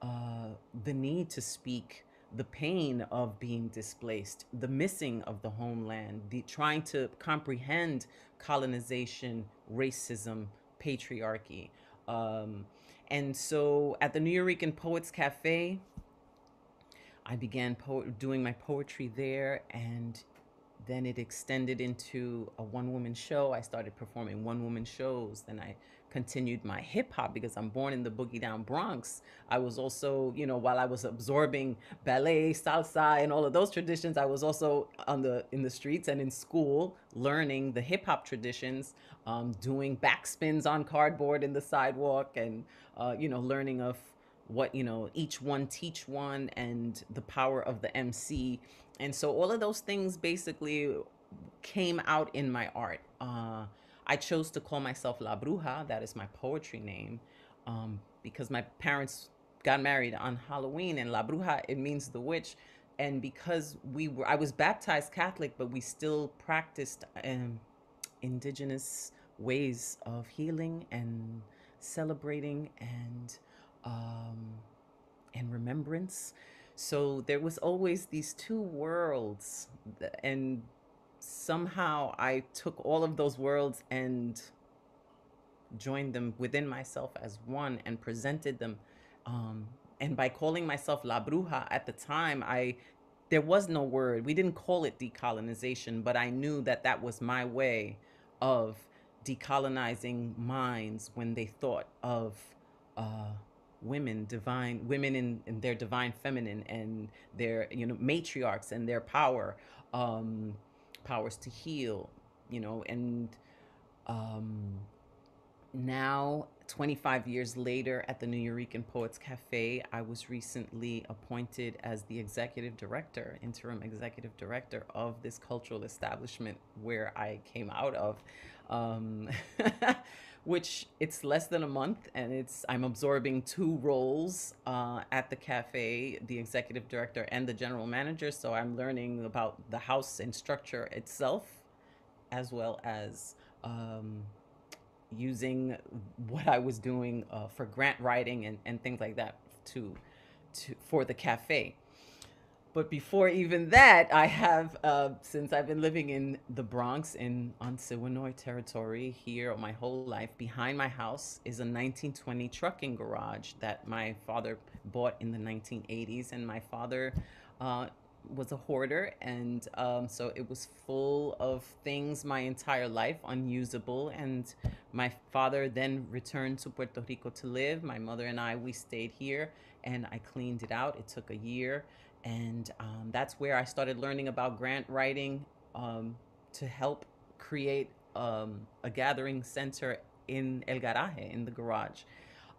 uh, the need to speak the pain of being displaced, the missing of the homeland, the trying to comprehend colonization, racism, patriarchy. Um, and so at the Nuyorican Poets Cafe, I began doing my poetry there, and then it extended into a one woman show. I started performing one woman shows. Then I continued my hip hop because I'm born in the Boogie Down Bronx. I was also, you know, while I was absorbing ballet, salsa, and all of those traditions, I was also on the in the streets and in school learning the hip hop traditions, um, doing backspins on cardboard in the sidewalk, and uh, you know, learning of what you know each one teach one and the power of the MC. And so all of those things basically came out in my art. Uh, I chose to call myself La Bruja, that is my poetry name, um, because my parents got married on Halloween, and La Bruja, it means the witch. And because we were, I was baptized Catholic, but we still practiced um, indigenous ways of healing and celebrating and um, and remembrance. So there was always these two worlds, and somehow I took all of those worlds and joined them within myself as one and presented them. Um, and by calling myself La Bruja at the time, I there was no word. We didn't call it decolonization, but I knew that that was my way of decolonizing minds when they thought of uh, women, divine women in, in their divine feminine and their you know matriarchs and their power. Um, powers to heal, you know, and um, now 25 years later at the Nuyorican Poets Cafe, I was recently appointed as the executive director, interim executive director of this cultural establishment where I came out of. Um, which it's less than a month and it's i'm absorbing two roles uh, at the cafe the executive director and the general manager so i'm learning about the house and structure itself as well as um, using what i was doing uh, for grant writing and, and things like that to, to for the cafe but before even that, I have, uh, since I've been living in the Bronx in on territory here my whole life, behind my house is a 1920 trucking garage that my father bought in the 1980s. And my father uh, was a hoarder. And um, so it was full of things my entire life, unusable. And my father then returned to Puerto Rico to live. My mother and I, we stayed here and I cleaned it out. It took a year and um, that's where I started learning about grant writing um, to help create um, a gathering center in El Garaje, in the garage.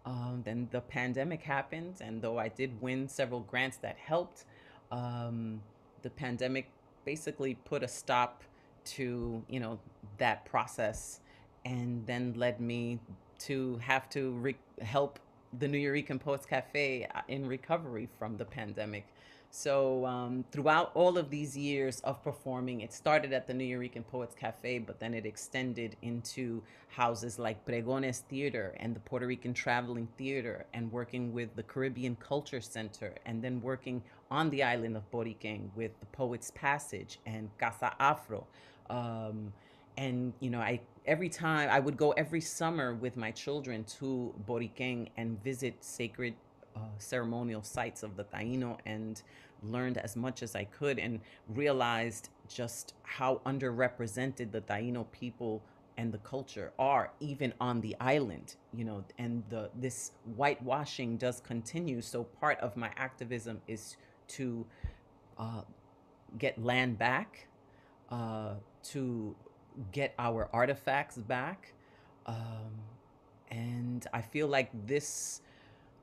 Um, then the pandemic happened, and though I did win several grants that helped, um, the pandemic basically put a stop to you know that process, and then led me to have to re- help the Nuyorican Poets Cafe uh, in recovery from the pandemic. So um, throughout all of these years of performing, it started at the Nuyorican Poets Cafe, but then it extended into houses like Pregones Theater and the Puerto Rican Traveling Theater, and working with the Caribbean Culture Center, and then working on the island of Boriquen with the Poets Passage and Casa Afro. Um, and you know, I every time I would go every summer with my children to Boriquen and visit sacred uh, ceremonial sites of the Taino and learned as much as I could and realized just how underrepresented the Taino people and the culture are even on the island you know and the this whitewashing does continue. So part of my activism is to uh, get land back uh, to get our artifacts back um, and i feel like this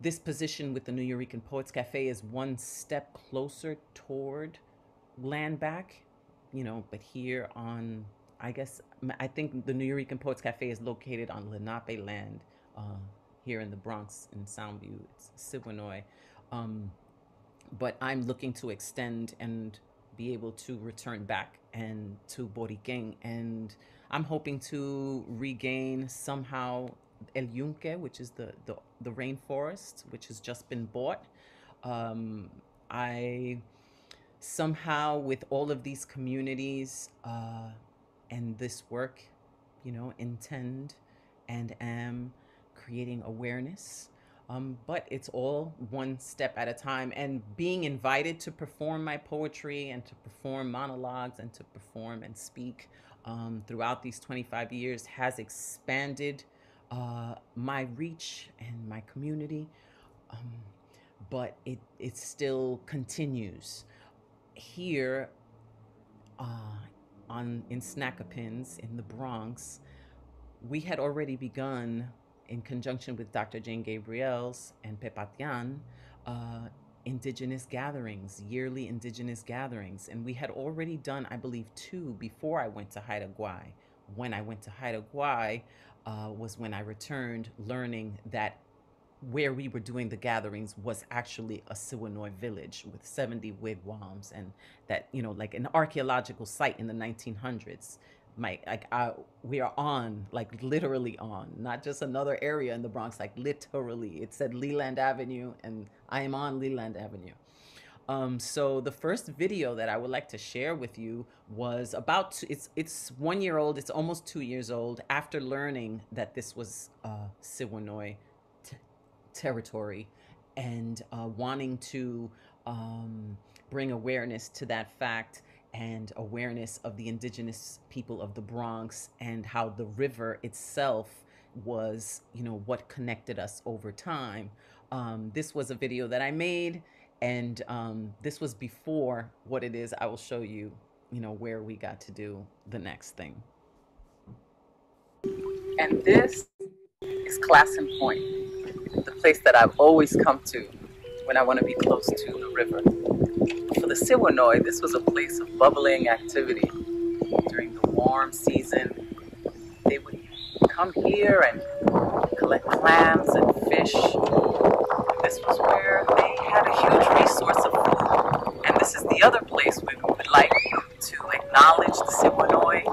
this position with the Nuyorican Poets Cafe is one step closer toward land back, you know, but here on, I guess, I think the Nuyorican Poets Cafe is located on Lenape land uh, here in the Bronx in Soundview. It's Siwanoy. Um, but I'm looking to extend and be able to return back and to Boriquen. And I'm hoping to regain somehow El Yunque, which is the, the, the rainforest, which has just been bought. Um, I somehow, with all of these communities uh, and this work, you know, intend and am creating awareness. Um, but it's all one step at a time. And being invited to perform my poetry and to perform monologues and to perform and speak um, throughout these 25 years has expanded uh, my reach and my community. Um, but it, it still continues. Here uh, on in Snakapins in the Bronx, we had already begun in conjunction with Dr. Jane Gabriels and Pepatian, uh, indigenous gatherings, yearly indigenous gatherings. And we had already done, I believe, two before I went to Haida Gwaii. When I went to Haida Gwaii uh, was when I returned learning that where we were doing the gatherings was actually a Siwanoy village with 70 wigwams and that, you know, like an archaeological site in the 1900s my like I, we are on like literally on not just another area in the bronx like literally. It said leland avenue and i am on leland avenue um, so the first video that i would like to share with you was about to, it's it's one year old it's almost two years old after learning that this was uh siwanoy t- territory and uh, wanting to um, bring awareness to that fact and awareness of the indigenous people of the Bronx and how the river itself was, you know, what connected us over time. Um, this was a video that I made, and um, this was before what it is. I will show you, you know, where we got to do the next thing. And this is Clason Point, the place that I've always come to when I want to be close to the river. For the Siwanoy, this was a place of bubbling activity. During the warm season, they would come here and collect clams and fish. This was where they had a huge resource of food. And this is the other place we would like to acknowledge the Siwanoy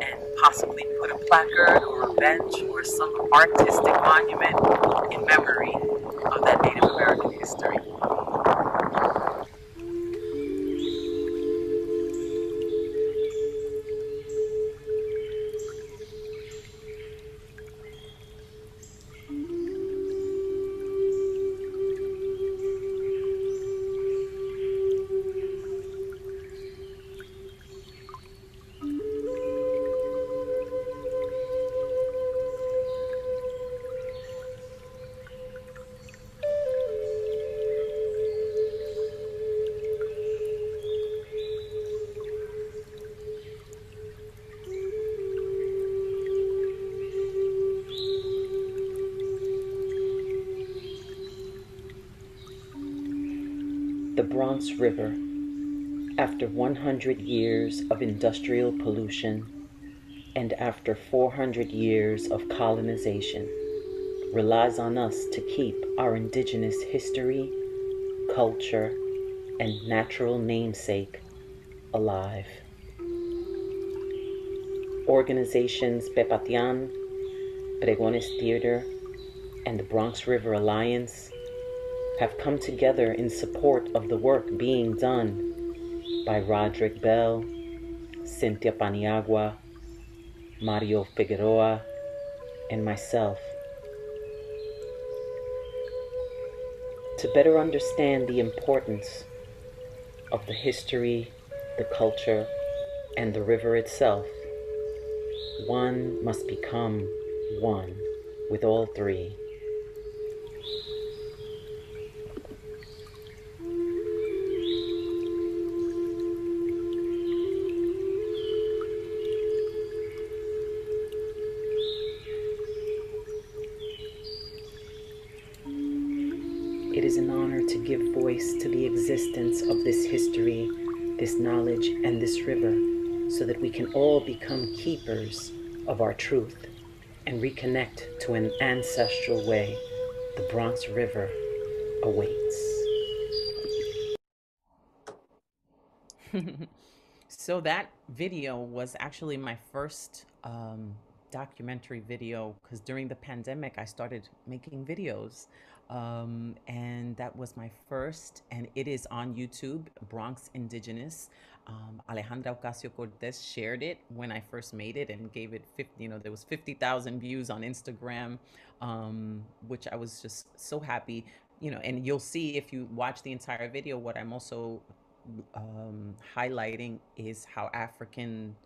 and possibly put a placard or a bench or some artistic monument in memory of that Native American history. Bronx River, after 100 years of industrial pollution and after 400 years of colonization, relies on us to keep our indigenous history, culture, and natural namesake alive. Organizations Pepatian, Pregones Theater, and the Bronx River Alliance have come together in support of the work being done by Roderick Bell, Cynthia Paniagua, Mario Figueroa, and myself. To better understand the importance of the history, the culture, and the river itself, one must become one with all three. Keepers of our truth and reconnect to an ancestral way the Bronx River awaits. so that video was actually my first um, documentary video because during the pandemic I started making videos. Um, and that was my first, and it is on YouTube, Bronx Indigenous. Um, Alejandra Ocasio Cortez shared it when I first made it and gave it 50, you know, there was 50,000 views on Instagram, um, which I was just so happy, you know, and you'll see if you watch the entire video, what I'm also um, highlighting is how African,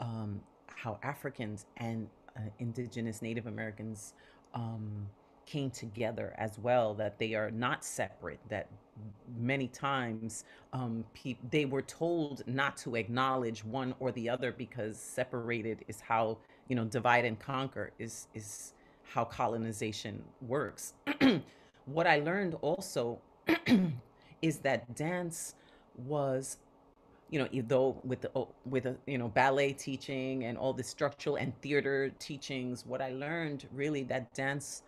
um, how Africans and uh, indigenous Native Americans um, came together as well, that they are not separate, that many times um, pe- they were told not to acknowledge one or the other because separated is how, you know, divide and conquer is, is how colonization works. what I learned also is that dance was you know, though with the, with a, you know ballet teaching and all the structural and theater teachings, what I learned really that dance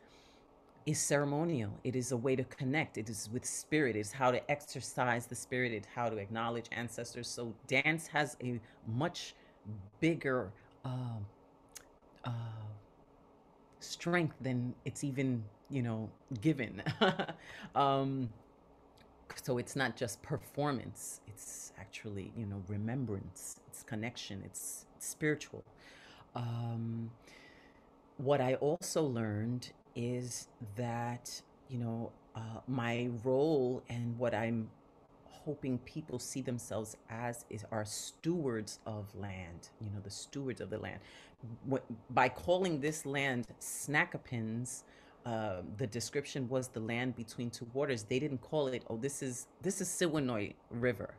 is ceremonial. It is a way to connect. It is with spirit. It's how to exercise the spirit. It's how to acknowledge ancestors. So dance has a much bigger uh, uh, strength than it's even you know given. um, so it's not just performance. It's actually you know remembrance. It's connection. It's, spiritual. Um, what I also learned is that you know uh, my role and what I'm hoping people see themselves as is are stewards of land. You know, the stewards of the land. What, by calling this land Snakapins, uh, the description was the land between two waters. They didn't call it. Oh, this is this is Siwanoy River,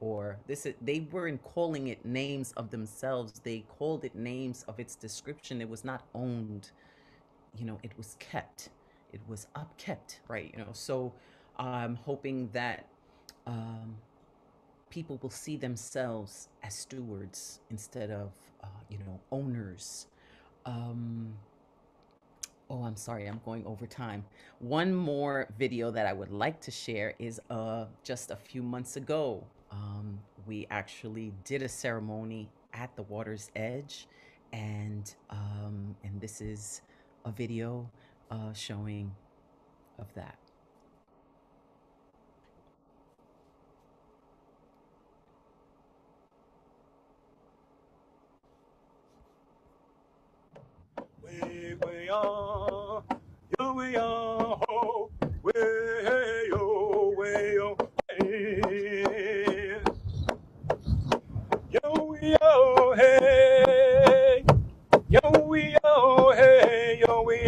or this is. They weren't calling it names of themselves. They called it names of its description. It was not owned you know, it was kept. It was upkept, right? You know, so I'm hoping that um, people will see themselves as stewards instead of, uh, you know, owners. Um, oh, I'm sorry, I'm going over time. One more video that I would like to share is uh, just a few months ago. Um, we actually did a ceremony at the water's edge, and um, and this is a video uh, showing of that. Yo, on, ho, way, yo, yo, hey, yo, yo, hey,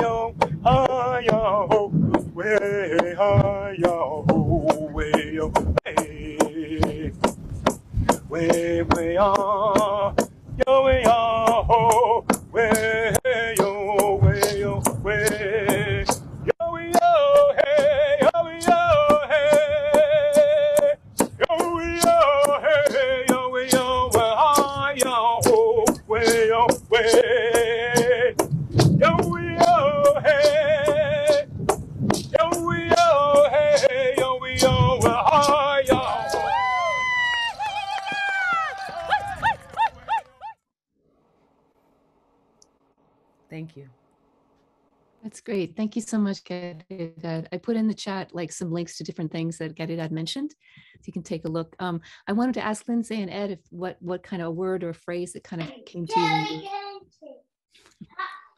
yo, hi, yo, way, hi, yo, way, yo, hey. Way, way, ah, yo, way, ah, ho, way, yo, way, yo, way. Yo, hey, yo, yo, hey. Yo, yo, hey, yo, yo, ah, yo, ho, way, yo. Thank you. That's great. Thank you so much, Caridad. I put in the chat like some links to different things that Caridad mentioned. So you can take a look. Um, I wanted to ask Lindsay and Ed if what what kind of word or phrase that kind of came to you.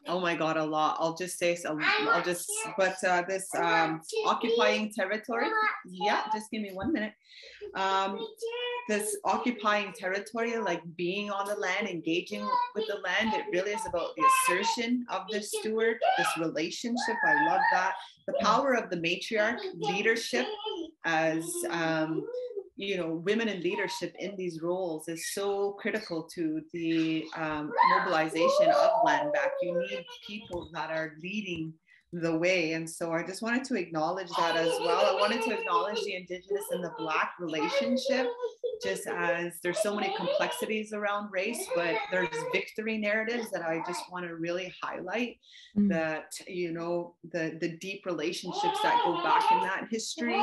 Oh my God, a lot. I'll just say so. I'll just, but uh, this um, occupying territory. Yeah, just give me one minute. Um, this occupying territory, like being on the land, engaging with the land, it really is about the assertion of the steward, this relationship. I love that. The power of the matriarch, leadership as um, you know women in leadership in these roles is so critical to the um, mobilization of land back you need people that are leading the way and so i just wanted to acknowledge that as well i wanted to acknowledge the indigenous and the black relationship just as there's so many complexities around race but there's victory narratives that i just want to really highlight Mm. that you know the the deep relationships that go back in that history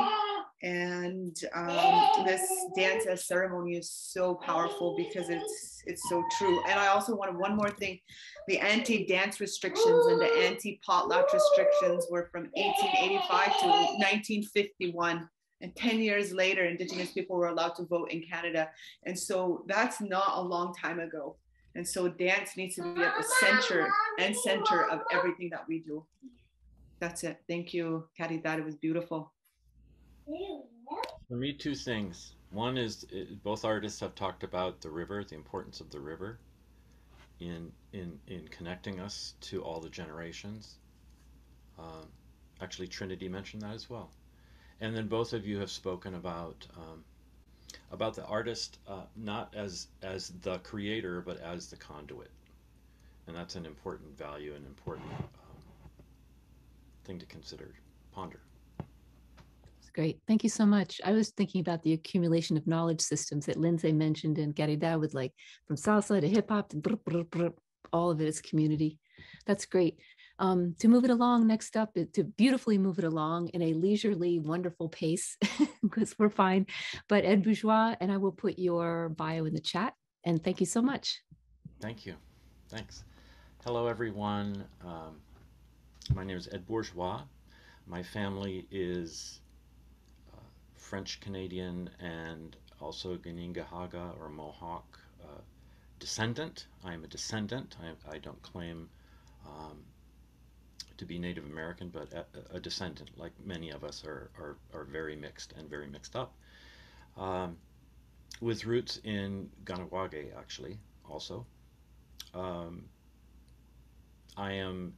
and um, this dance as ceremony is so powerful because it's it's so true and i also wanted one more thing the anti-dance restrictions and the anti-potlatch restrictions were from 1885 to 1951 And 10 years later, Indigenous people were allowed to vote in Canada. And so that's not a long time ago. And so dance needs to be at the center and center of everything that we do. That's it. Thank you, Caridad. It was beautiful. For me, two things. One is it, both artists have talked about the river, the importance of the river in in in connecting us to all the generations. Um, actually, Trinity mentioned that as well. And then both of you have spoken about um, about the artist uh, not as as the creator, but as the conduit, and that's an important value and important um, thing to consider, ponder. Great. Thank you so much. I was thinking about the accumulation of knowledge systems that Lindsay mentioned in Caridad with like from salsa to hip hop all of it is community. That's great. Um, to move it along, next up, to beautifully move it along in a leisurely, wonderful pace, because we're fine. But Ed Bourgeois, and I will put your bio in the chat. And thank you so much. Thank you. Thanks. Hello, everyone. Um, my name is Ed Bourgeois. My family is French Canadian and also Ganingahaga or Mohawk uh, descendant. I am a descendant. I, I don't claim um, to be Native American, but a, a, descendant, like many of us are, are, are very mixed and very mixed up. Um, with roots in Kahnawake, actually, also. Um, I am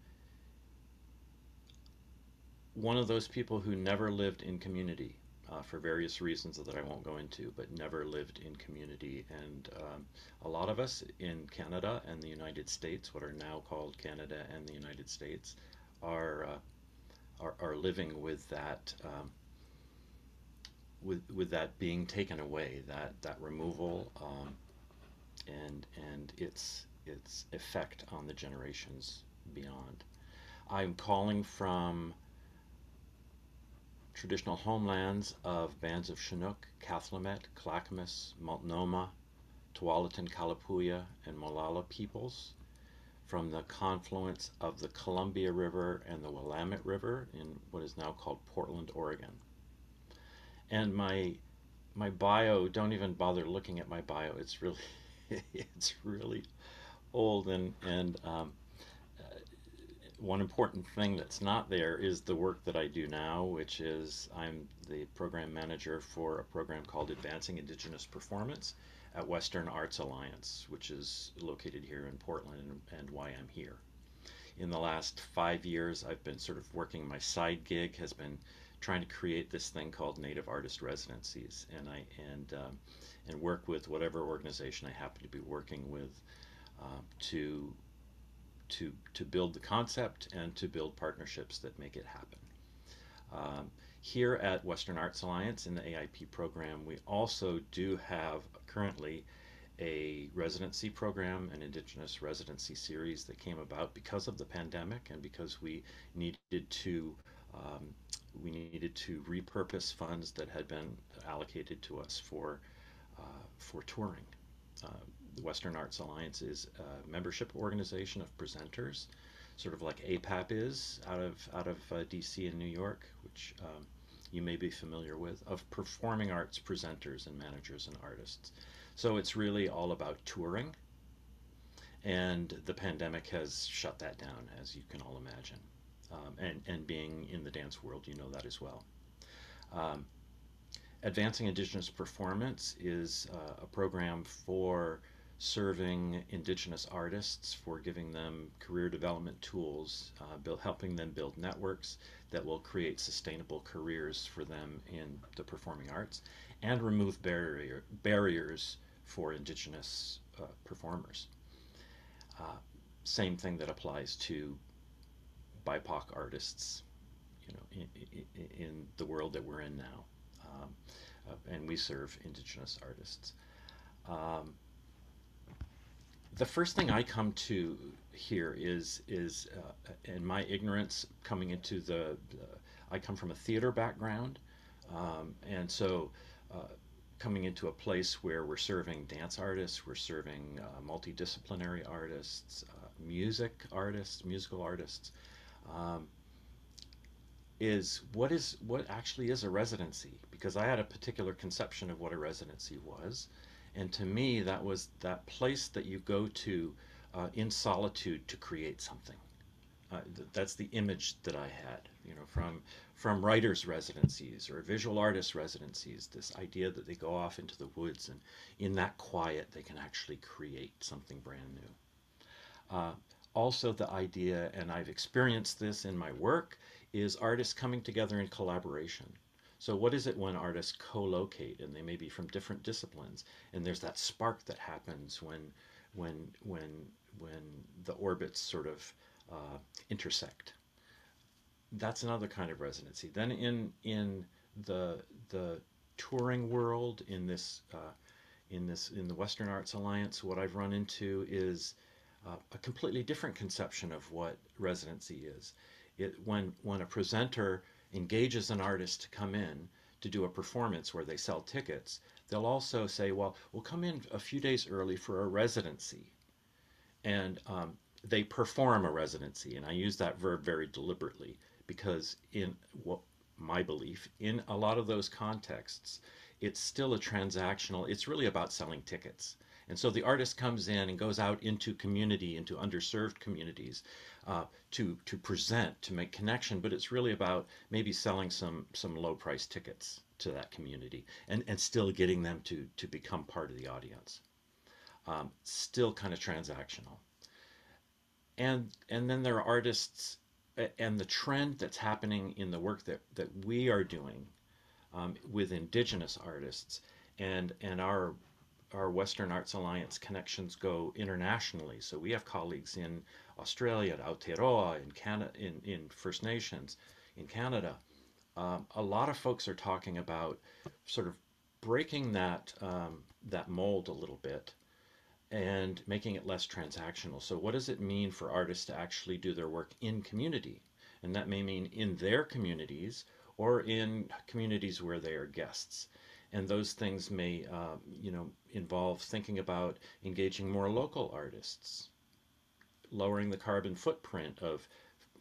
one of those people who never lived in community uh, for various reasons that I won't go into, but never lived in community. And um, a lot of us in Canada and the United States, what are now called Canada and the United States, are uh, are, are, living with that um, with with that being taken away, that that removal, um, and and its its effect on the generations beyond. I'm calling from traditional homelands of bands of Chinook, Cathlamet, Clackamas, Multnomah, Tualatin, Kalapuya, and Molalla peoples from the confluence of the Columbia River and the Willamette River in what is now called Portland, Oregon. And my my bio, don't even bother looking at my bio. It's really it's really old and and um, one important thing that's not there is the work that I do now, which is I'm the program manager for a program called Advancing Indigenous Performance at Western Arts Alliance, which is located here in Portland and, and why I'm here. In the last five years, I've been sort of working, my side gig has been trying to create this thing called Native Artist Residencies, and I and um, and work with whatever organization I happen to be working with uh, to to, to build the concept and to build partnerships that make it happen. Um, here at Western Arts Alliance in the AIP program, we also do have currently a residency program, an Indigenous residency series that came about because of the pandemic and because we needed to um, we needed to repurpose funds that had been allocated to us for uh, for touring. Uh, the Western Arts Alliance is a membership organization of presenters, sort of like APAP is out of out of uh, DC and New York, which um, you may be familiar with, of performing arts presenters and managers and artists. So it's really all about touring, and the pandemic has shut that down, as you can all imagine. Um, and and being in the dance world, you know that as well. Um, Advancing Indigenous Performance is uh, a program for serving Indigenous artists, for giving them career development tools, uh, build, helping them build networks that will create sustainable careers for them in the performing arts, and remove barrier, barriers for Indigenous uh, performers. Uh, same thing that applies to BIPOC artists, you know, in, in, in the world that we're in now. Um, uh, and we serve Indigenous artists. Um, the first thing I come to here is is uh, in my ignorance coming into the, uh, I come from a theater background, um, and so uh, coming into a place where we're serving dance artists, we're serving uh, multidisciplinary artists, uh, music artists, musical artists. Um, is what is what actually is a residency because I had a particular conception of what a residency was, and to me that was that place that you go to uh, in solitude to create something. Uh, th- that's the image that I had, you know, from from writers' residencies or visual artists' residencies. This idea that they go off into the woods and in that quiet they can actually create something brand new. Uh, also, the idea, and I've experienced this in my work, is artists coming together in collaboration. So, what is it when artists co locate and they may be from different disciplines? And there's that spark that happens when, when, when, when the orbits sort of uh, intersect. That's another kind of residency. Then, in, in the, the touring world, in this, uh, in this, in the Western Arts Alliance, what I've run into is uh, a completely different conception of what residency is. It, when, when a presenter engages an artist to come in to do a performance where they sell tickets, they'll also say, well, we'll come in a few days early for a residency. And um, they perform a residency. And I use that verb very deliberately because, in what my belief, in a lot of those contexts, it's still a transactional, it's really about selling tickets. And so the artist comes in and goes out into community, into underserved communities, uh, to to present, to make connection. But it's really about maybe selling some some low price tickets to that community, and and still getting them to to become part of the audience. Um, still kind of transactional. And and then there are artists, and the trend that's happening in the work that that we are doing um, with indigenous artists and and our our Western Arts Alliance connections go internationally. So we have colleagues in Australia, at Aotearoa, in Canada, in, in First Nations, in Canada. Um, a lot of folks are talking about sort of breaking that um, that mold a little bit and making it less transactional. So what does it mean for artists to actually do their work in community? And that may mean in their communities or in communities where they are guests and those things may uh, you know involve thinking about engaging more local artists lowering the carbon footprint of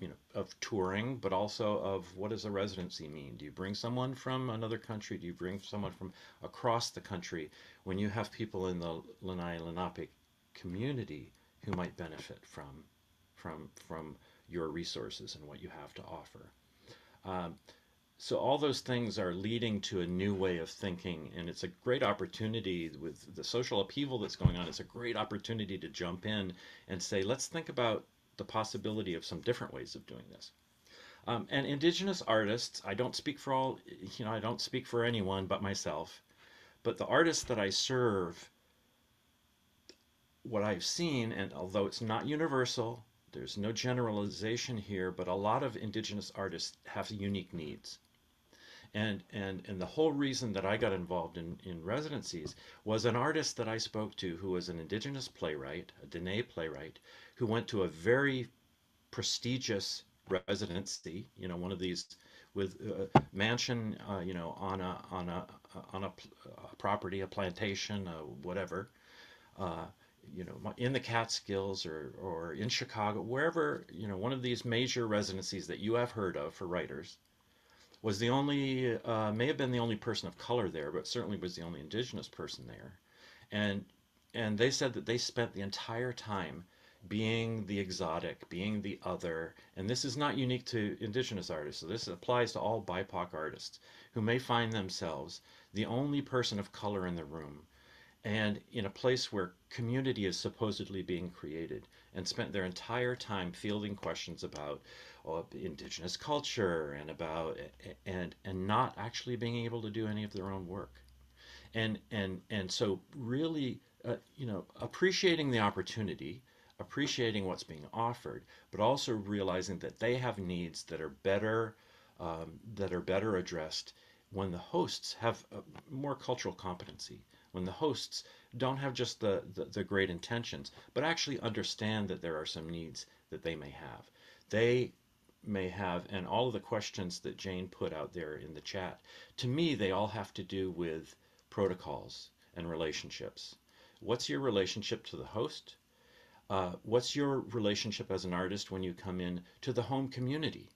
you know of touring but also of what does a residency mean? Do you bring someone from another country? Do you bring someone from across the country? When you have people in the Lenni Lenape community who might benefit from from from your resources and what you have to offer. Um, so all those things are leading to a new way of thinking and it's a great opportunity with the social upheaval that's going on it's a great opportunity to jump in and say let's think about the possibility of some different ways of doing this. Um, and indigenous artists i don't speak for all you know i don't speak for anyone but myself but the artists that i serve what i've seen and although it's not universal there's no generalization here but a lot of indigenous artists have unique needs. And and and the whole reason that I got involved in in residencies was an artist that I spoke to who was an indigenous playwright, a Dene playwright, who went to a very prestigious residency, you know, one of these with a mansion, uh, you know, on a on a on a, a property, a plantation, uh, whatever, uh, you know, in the Catskills or or in Chicago, wherever, you know, one of these major residencies that you have heard of for writers was the only, uh, may have been the only person of color there, but certainly was the only indigenous person there. And, and they said that they spent the entire time being the exotic, being the other. And this is not unique to indigenous artists. So this applies to all BIPOC artists who may find themselves the only person of color in the room and in a place where community is supposedly being created and spent their entire time fielding questions about oh, indigenous culture and about and and not actually being able to do any of their own work. And and and so really uh, you know appreciating the opportunity appreciating what's being offered but also realizing that they have needs that are better um, that are better addressed when the hosts have more cultural competency when the hosts don't have just the, the, the, great intentions, but actually understand that there are some needs that they may have. They may have, and all of the questions that Jane put out there in the chat, to me, they all have to do with protocols and relationships. What's your relationship to the host? Uh, what's your relationship as an artist when you come in to the home community?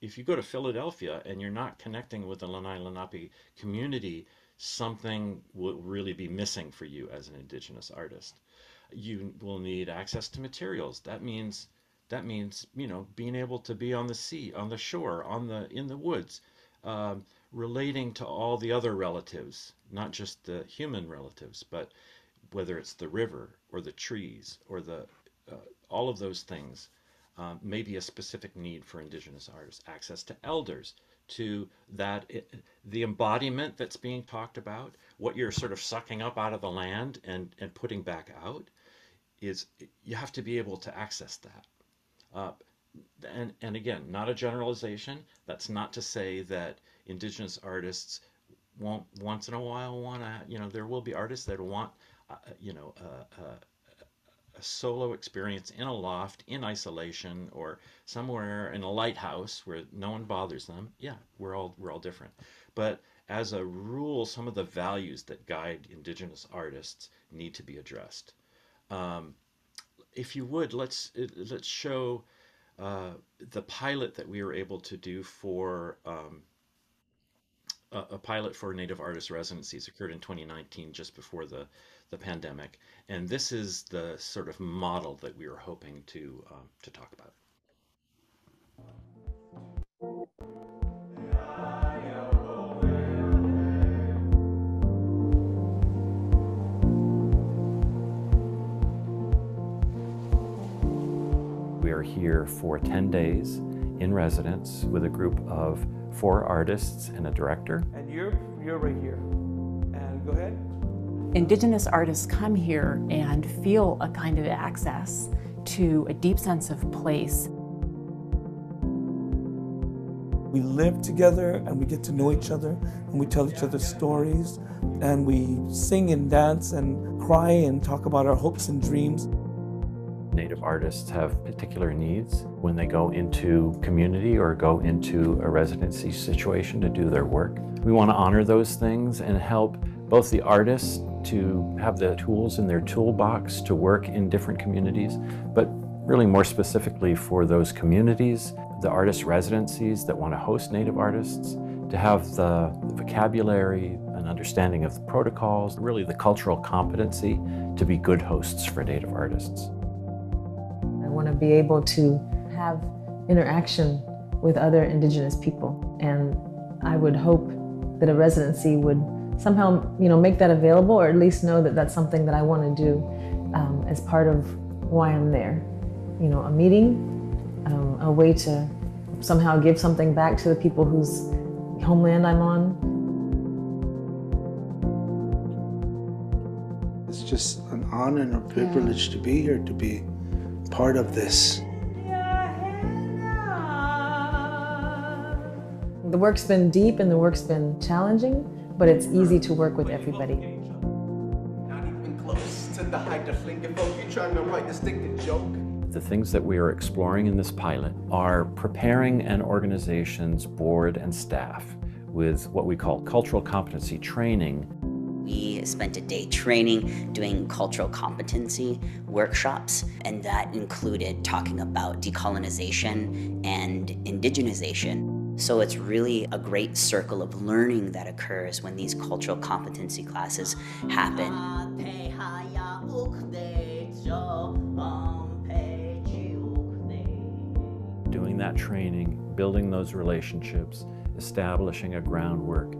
if you go to Philadelphia and you're not connecting with the Lenni Lenape community, something will really be missing for you as an indigenous artist. You will need access to materials. That means that means you know being able to be on the sea, on the shore, on the in the woods, um, relating to all the other relatives, not just the human relatives, but whether it's the river or the trees or the uh, all of those things uh, may be a specific need for indigenous artists access to elders to that the embodiment that's being talked about what you're sort of sucking up out of the land and and putting back out is you have to be able to access that. Uh, and and again not a generalization. That's not to say that indigenous artists won't once in a while want to you know there will be artists that want uh, you know uh, uh a solo experience in a loft in isolation or somewhere in a lighthouse where no one bothers them yeah we're all we're all different. But as a rule some of the values that guide indigenous artists need to be addressed. Um, if you would let's let's show uh, the pilot that we were able to do for um, a, a pilot for native artist residencies occurred in 2019 just before the the pandemic. And this is the sort of model that we were hoping to, um, to talk about. We are here for 10 days in residence with a group of four artists and a director. And you're, you're right here. And go ahead. Indigenous artists come here and feel a kind of access to a deep sense of place. We live together and we get to know each other and we tell each other stories and we sing and dance and cry and talk about our hopes and dreams. Native artists have particular needs when they go into community or go into a residency situation to do their work. We want to honor those things and help both the artists to have the tools in their toolbox to work in different communities, but really more specifically for those communities, the artist residencies that want to host Native artists, to have the vocabulary and understanding of the protocols, really the cultural competency to be good hosts for Native artists. I want to be able to have interaction with other Indigenous people, and I would hope that a residency would somehow you know make that available or at least know that that's something that I want to do um, as part of why I'm there. You know, a meeting, um, a way to somehow give something back to the people whose homeland I'm on. It's just an honor and a privilege yeah. to be here, to be part of this. The work's been deep and the work's been challenging, but it's easy to work with everybody. The things that we are exploring in this pilot are preparing an organization's board and staff with what we call cultural competency training. We spent a day training, doing cultural competency workshops, and that included talking about decolonization and indigenization. So it's really a great circle of learning that occurs when these cultural competency classes happen. Doing that training, building those relationships, establishing a groundwork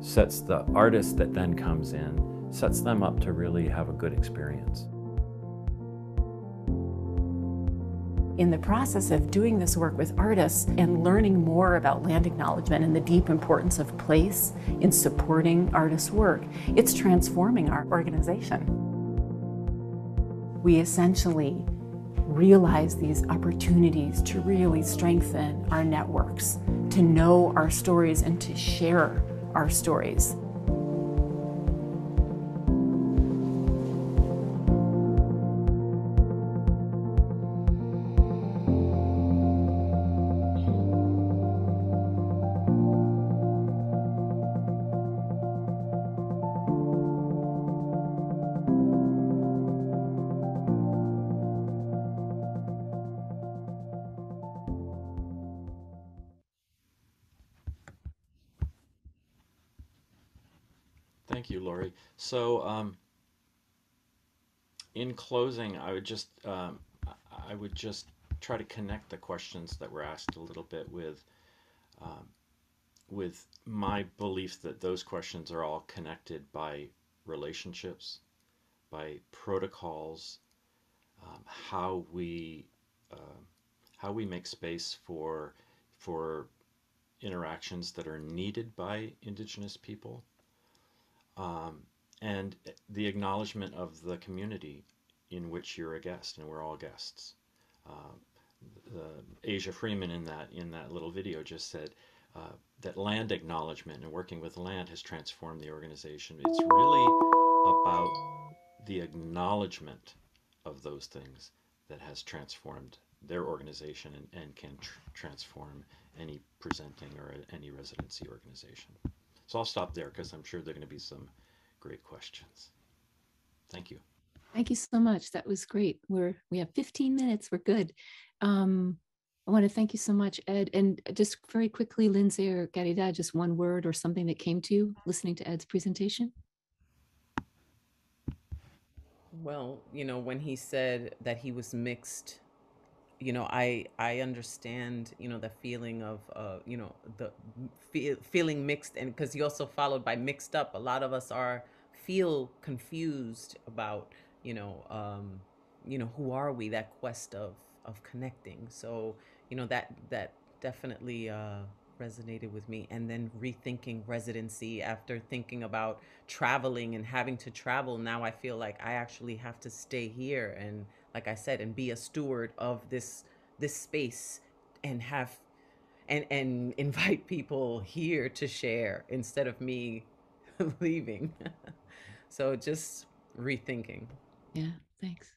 sets the artist that then comes in, sets them up to really have a good experience. In the process of doing this work with artists and learning more about land acknowledgement and the deep importance of place in supporting artists' work, it's transforming our organization. We essentially realize these opportunities to really strengthen our networks, to know our stories and to share our stories. So, um, in closing, I would just um, I would just try to connect the questions that were asked a little bit with um, with my belief that those questions are all connected by relationships, by protocols, um, how we uh, how we make space for for interactions that are needed by Indigenous people, um, and the acknowledgement of the community in which you're a guest, and we're all guests. Uh, the Asia Freeman in that in that little video just said uh, that land acknowledgement and working with land has transformed the organization. It's really about the acknowledgement of those things that has transformed their organization and, and can tr transform any presenting or any residency organization. So I'll stop there because I'm sure there are going to be some great questions. Thank you. Thank you so much. That was great. We're we have 15 minutes. We're good. Um, I want to thank you so much, Ed. And just very quickly, Lindsay or Caridad, just one word or something that came to you listening to Ed's presentation. Well, you know, when he said that he was mixed, you know, I I understand, you know, the feeling of, uh, you know, the fe- feeling mixed, and because you also followed by mixed up. A lot of us are feel confused about, you know, um, you know, who are we? That quest of of connecting. So, you know, that that definitely uh, resonated with me. And then rethinking residency after thinking about traveling and having to travel. Now I feel like I actually have to stay here and, like I said, and be a steward of this this space and have and and invite people here to share instead of me leaving. so just rethinking. Yeah, thanks.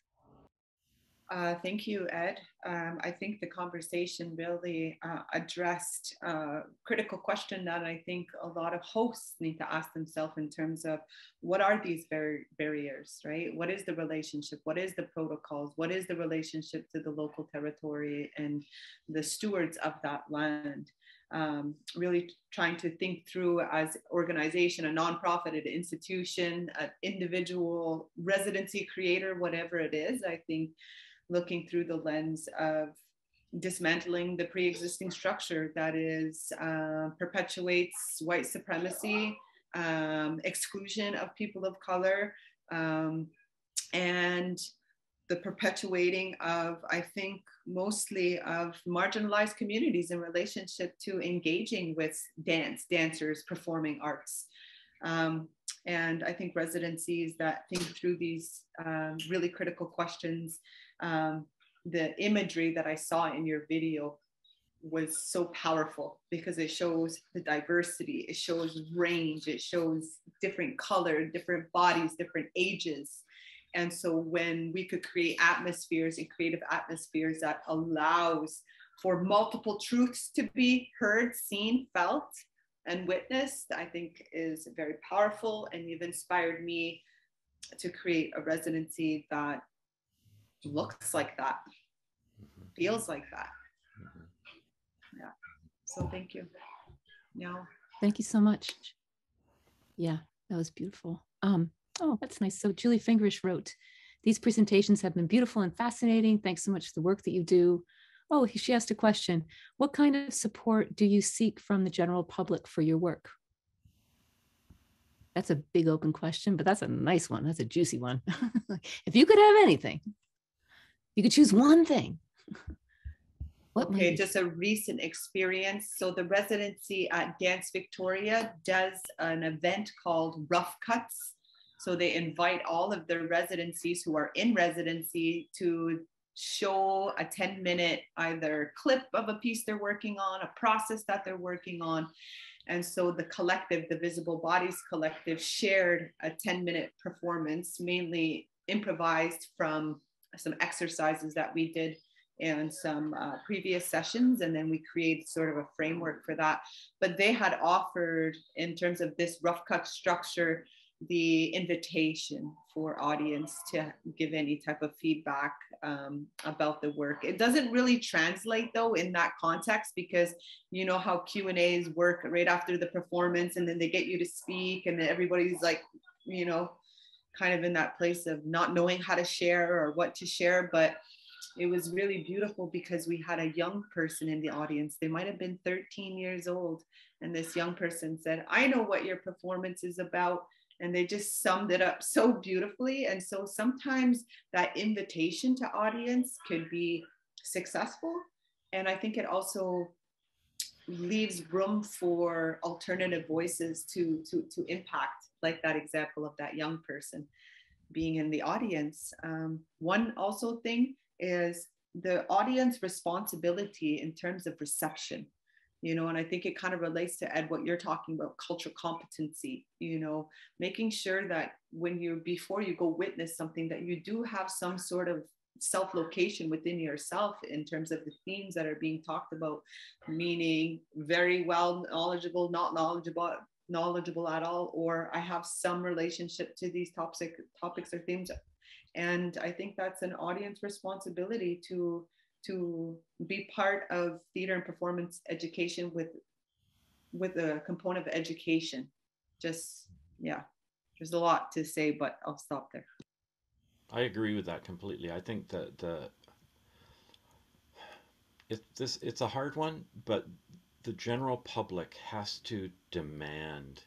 Uh, thank you, Ed. Um, I think the conversation really uh, addressed a critical question that I think a lot of hosts need to ask themselves in terms of what are these bar- barriers, right? What is the relationship? What is the protocols? What is the relationship to the local territory and the stewards of that land? Um, really trying to think through as organization, a nonprofit, an institution, an individual residency creator, whatever it is. I think looking through the lens of dismantling the pre-existing structure that is uh, perpetuates white supremacy, um, exclusion of people of color, um, and the perpetuating of, I think, mostly of marginalized communities in relationship to engaging with dance, dancers, performing arts. Um, and I think residencies that think through these um, really critical questions um, the imagery that I saw in your video was so powerful because it shows the diversity, it shows range, it shows different color, different bodies, different ages. And so when we could create atmospheres and creative atmospheres that allows for multiple truths to be heard, seen, felt, and witnessed, I think is very powerful. And you've inspired me to create a residency that looks like that, mm-hmm. feels like that. Mm-hmm. Yeah. So thank you. Yeah. Thank you so much. Yeah, that was beautiful. Um, oh, that's nice. So Julie Fingerish wrote, these presentations have been beautiful and fascinating. Thanks so much for the work that you do. Oh, she asked a question. What kind of support do you seek from the general public for your work? That's a big open question, but that's a nice one. That's a juicy one. if you could have anything, you could choose one thing. What okay, just a recent experience. So the residency at Dance Victoria does an event called Rough Cuts. So they invite all of the residencies who are in residency to show a 10 minute either clip of a piece they're working on, a process that they're working on. And so the collective, the Visible Bodies Collective, shared a 10 minute performance, mainly improvised from some exercises that we did in some uh, previous sessions and then we created sort of a framework for that but they had offered in terms of this rough cut structure the invitation for audience to give any type of feedback um, about the work. It doesn't really translate though in that context because you know how Q and A's work right after the performance, and then they get you to speak, and then everybody's like, you know, kind of in that place of not knowing how to share or what to share, but it was really beautiful because we had a young person in the audience. They might have been 13 years old. And this young person said, I know what your performance is about and they just summed it up so beautifully and so sometimes that invitation to audience could be successful and i think it also leaves room for alternative voices to to to impact like that example of that young person being in the audience. Um, one also thing is the audience responsibility in terms of reception you know and i think it kind of relates to ed what you're talking about cultural competency you know making sure that when you before you go witness something that you do have some sort of self location within yourself in terms of the themes that are being talked about meaning very well knowledgeable not knowledgeable knowledgeable at all or i have some relationship to these topic topics or themes and i think that's an audience responsibility to to be part of theater and performance education with with a component of education. Just yeah there's a lot to say but i'll stop there. I agree with that completely. I think that the it this it's a hard one, but the general public has to demand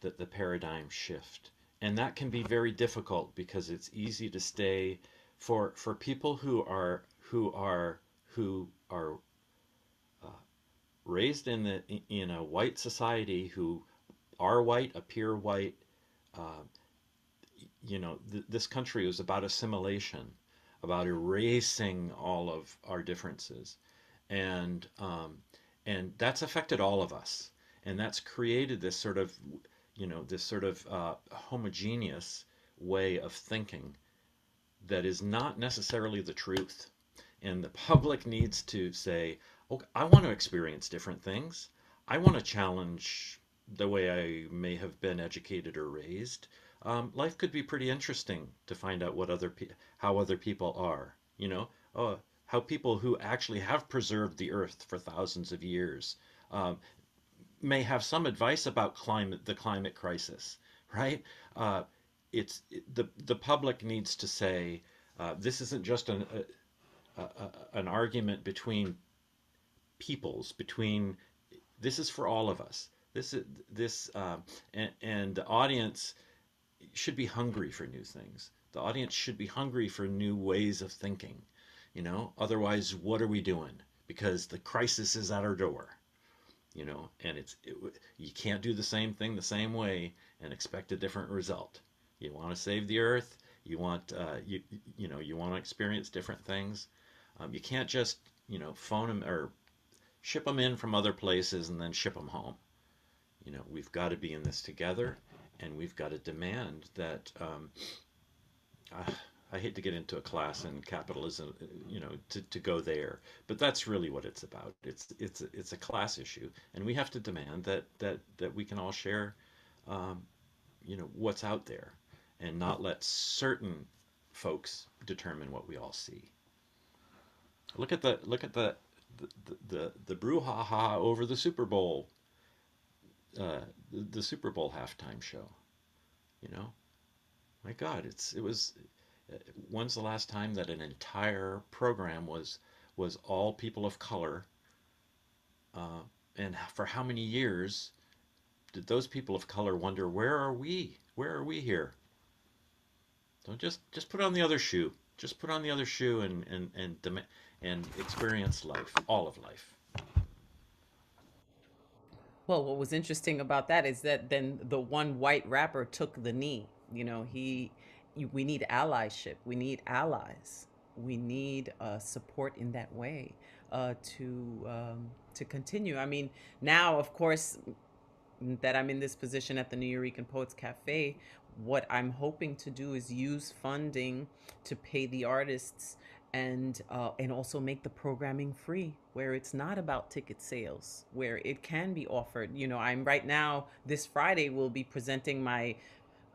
that the paradigm shift. And that can be very difficult because it's easy to stay for for people who are who are who are uh, raised in the in a white society who are white, appear white, uh, you know, th- this country was about assimilation, about erasing all of our differences, and um, and that's affected all of us, and that's created this sort of, you know, this sort of uh, homogeneous way of thinking that is not necessarily the truth, and the public needs to say, okay, I want to experience different things. I want to challenge the way I may have been educated or raised um, life could be pretty interesting to find out what other pe- how other people are. You know, uh, how people who actually have preserved the earth for thousands of years um, may have some advice about climate, the climate crisis, right? Uh, it's the the public needs to say uh, this isn't just an a, a, an argument between peoples, between this is for all of us. This is this um, and, and the audience should be hungry for new things. The audience should be hungry for new ways of thinking. You know, otherwise, what are we doing? Because the crisis is at our door. You know, and it's it, you can't do the same thing the same way and expect a different result. You want to save the earth. You want uh, you you know you want to experience different things. Um, you can't just you know phone them or ship them in from other places and then ship them home. You know, we've got to be in this together and we've got to demand that. Um, I, I hate to get into a class in capitalism, you know, to, to go there, but that's really what it's about. It's it's it's a class issue, and we have to demand that that that we can all share, um, you know, what's out there, and not let certain folks determine what we all see. Look at the look at the the the, the brouhaha over the Super Bowl uh, the, the Super Bowl halftime show. You know, my God, it's it was. When's the last time that an entire program was was all people of color? Uh, and for how many years did those people of color wonder where are we? Where are we here? So just just put on the other shoe. Just put on the other shoe and and and and experience life, all of life. Well, what was interesting about that is that then the one white rapper took the knee. You know, he, we need allyship. We need allies. We need uh, support in that way uh, to um, to continue. I mean, now of course that I'm in this position at the Nuyorican Poets Cafe, what I'm hoping to do is use funding to pay the artists and uh, and also make the programming free where it's not about ticket sales where it can be offered you know i'm right now this friday will be presenting my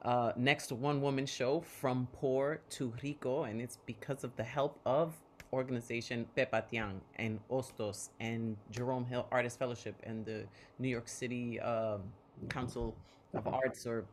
uh, next one woman show from poor to rico and it's because of the help of organization Pepatian and Hostos and Jerome Hill Artist Fellowship and the New York City um, Council of Arts or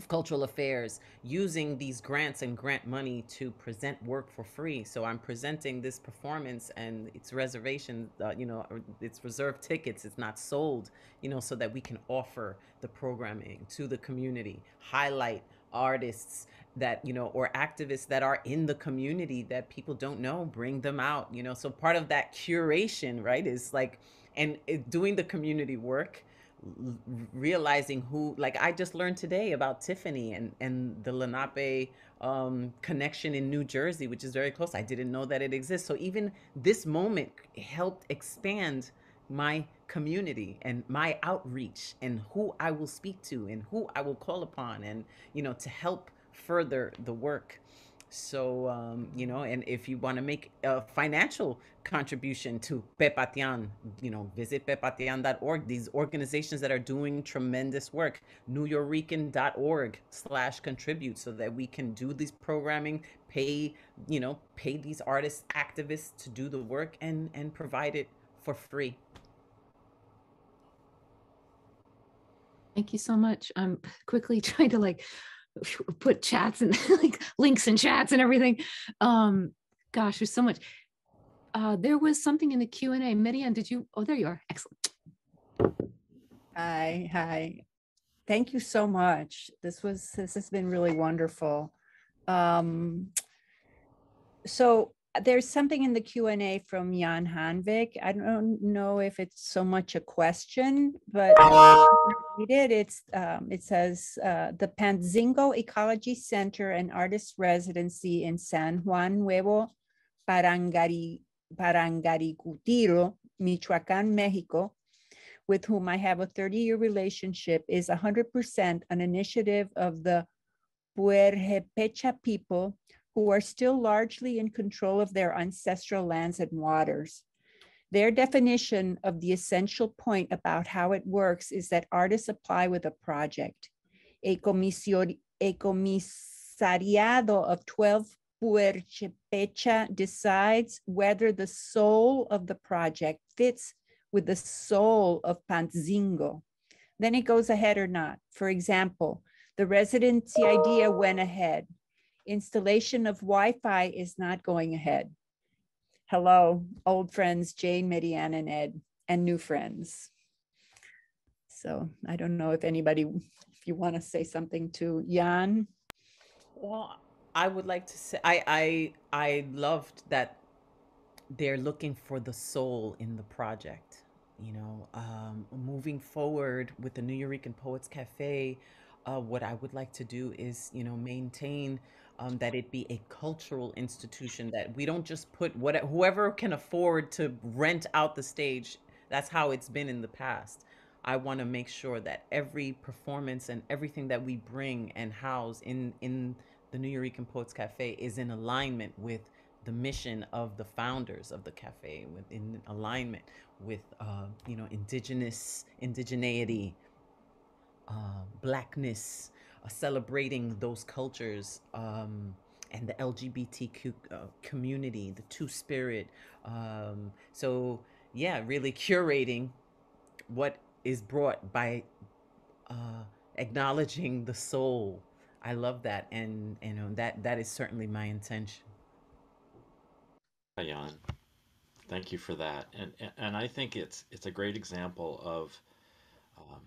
of Cultural Affairs using these grants and grant money to present work for free. So I'm presenting this performance and it's reservation, uh, you know, it's reserved tickets, it's not sold, you know, so that we can offer the programming to the community, highlight artists that you know or activists that are in the community that people don't know bring them out you know so part of that curation right is like and doing the community work realizing who like i just learned today about tiffany and and the lenape um, connection in new jersey which is very close. I didn't know that it exists. So even this moment helped expand my community and my outreach and who I will speak to and who I will call upon and you know to help further the work so um, you know and if you want to make a financial contribution to pepatian you know visit pepatian.org these organizations that are doing tremendous work nuyorican.org slash contribute so that we can do this programming pay you know pay these artists activists to do the work and and provide it for free Thank you so much. I'm quickly trying to like put chats and like links and chats and everything. Um, gosh, there's so much. Uh, there was something in the Q and A. Merián, did you? Oh, there you are. Excellent. Hi, hi. Thank you so much. This was this has been really wonderful. Um, so there's something in the Q and A from Jan Hanvik. I don't know if it's so much a question, but it. It's um, it says uh, the Panzingo Ecology Center and Artist Residency in San Juan Nuevo Parangari Parangaricutiro, Michoacan, Mexico, with whom I have a 30-year relationship, is 100% an initiative of the Purhépecha people who are still largely in control of their ancestral lands and waters. Their definition of the essential point about how it works is that artists apply with a project. A, comisio- a comisariado of 12 Purhépecha decides whether the soul of the project fits with the soul of Panzingo. Then it goes ahead or not. For example, the residency idea went ahead. Installation of Wi-Fi is not going ahead. Hello, old friends, Jane, Merián, and Ed, and new friends. So I don't know if anybody, if you want to say something to Jan. Well, I would like to say I I I loved that they're looking for the soul in the project. You know, um, moving forward with the Nuyorican Poets Cafe, uh, what I would like to do is, you know, maintain um, that it be a cultural institution that we don't just put what whoever can afford to rent out the stage. That's how it's been in the past. I want to make sure that every performance and everything that we bring and house in in the Nuyorican Poets Cafe is in alignment with the mission of the founders of the cafe, with in alignment with uh, you know indigenous indigeneity, uh, blackness, celebrating those cultures. Um, and the LGBTQ uh, community, the Two Spirit. Um, so, yeah, really curating what is brought by uh, acknowledging the soul. I love that, and you know that that is certainly my intention. Jan. Thank you for that, and and- and I think it's it's a great example of um,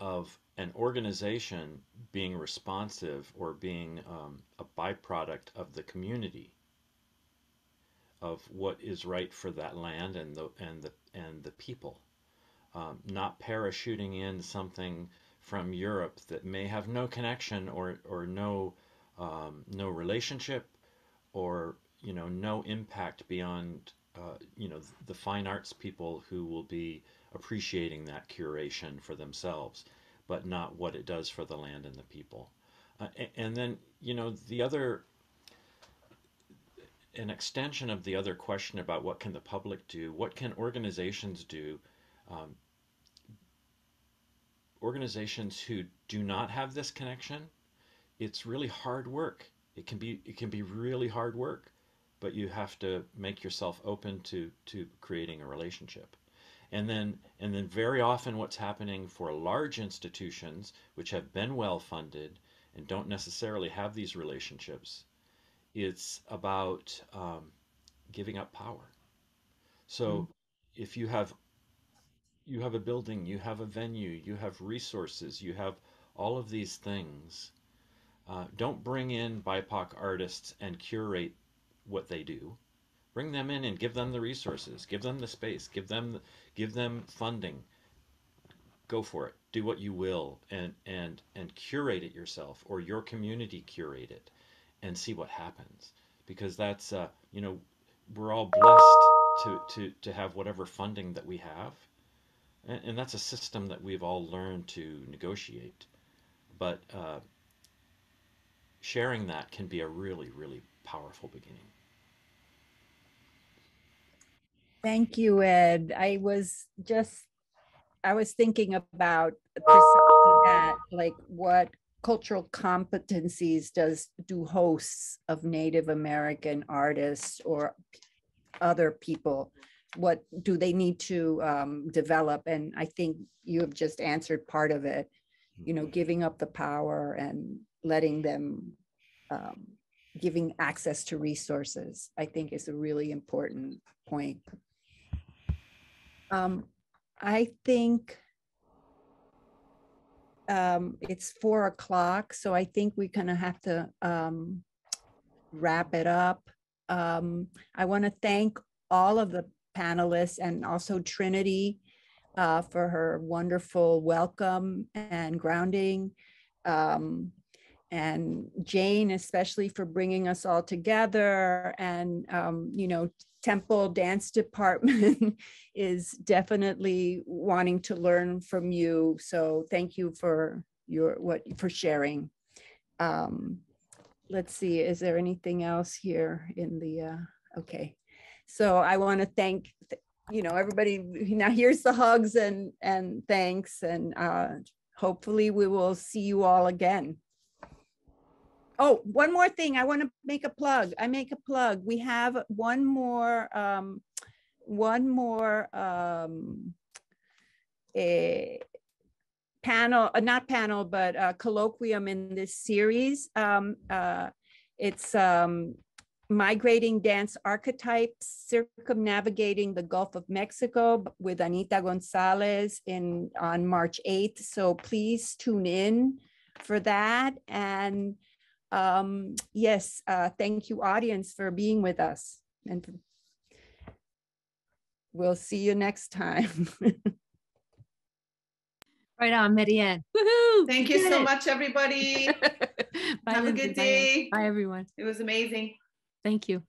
of an organization being responsive or being um, a byproduct of the community of what is right for that land and the and the and the people, um, not parachuting in something from Europe that may have no connection or or no um, no relationship or you know no impact beyond uh, you know the fine arts people who will be appreciating that curation for themselves but not what it does for the land and the people uh, and then you know the other an extension of the other question about what can the public do, what can organizations do? Um, organizations who do not have this connection, it's really hard work. It can be it can be really hard work, but you have to make yourself open to to creating a relationship. And then and then very often what's happening for large institutions which have been well funded and don't necessarily have these relationships, it's about um, giving up power. So mm. if you have you have a building, you have a venue, you have resources, you have all of these things. Uh, don't bring in BIPOC artists and curate what they do. Bring them in and give them the resources, give them the space, give them give them funding. Go for it. Do what you will, and and and curate it yourself, or your community curate it, and see what happens. Because that's uh, you know we're all blessed to to to have whatever funding that we have and, and that's a system that we've all learned to negotiate. But uh, sharing that can be a really, really powerful beginning. Thank you, Ed. I was just, I was thinking about precisely that, like what cultural competencies does do hosts of Native American artists or other people what do they need to um, develop? And I think you have just answered part of it, you know, giving up the power and letting them, um, giving access to resources, I think is a really important point. Um, I think um, it's four o'clock, so I think we kind of have to um, wrap it up. Um, I want to thank all of the panelists and also Trinity uh, for her wonderful welcome and grounding. Um, and Jane, especially for bringing us all together. And, um, you know, Temple Dance Department is definitely wanting to learn from you. So thank you for your what for sharing. Um, let's see, is there anything else here in the, uh, okay. So I want to thank, you know, everybody. Now here's the hugs and and thanks, and uh, hopefully we will see you all again. Oh, one more thing. I want to make a plug. I make a plug. We have one more, um, one more um, a panel, uh, not panel, but a colloquium in this series. Um, uh, it's um, migrating dance archetypes, circumnavigating the Gulf of Mexico with Anita Gonzalez in on March 8th. So please tune in for that. And um, yes, uh, thank you audience for being with us. And we'll see you next time. right on, Merián. Woohoo! Thank you so it. much, everybody. Bye, Have Lindsay. a good day. Bye, Bye, everyone. It was amazing. Thank you.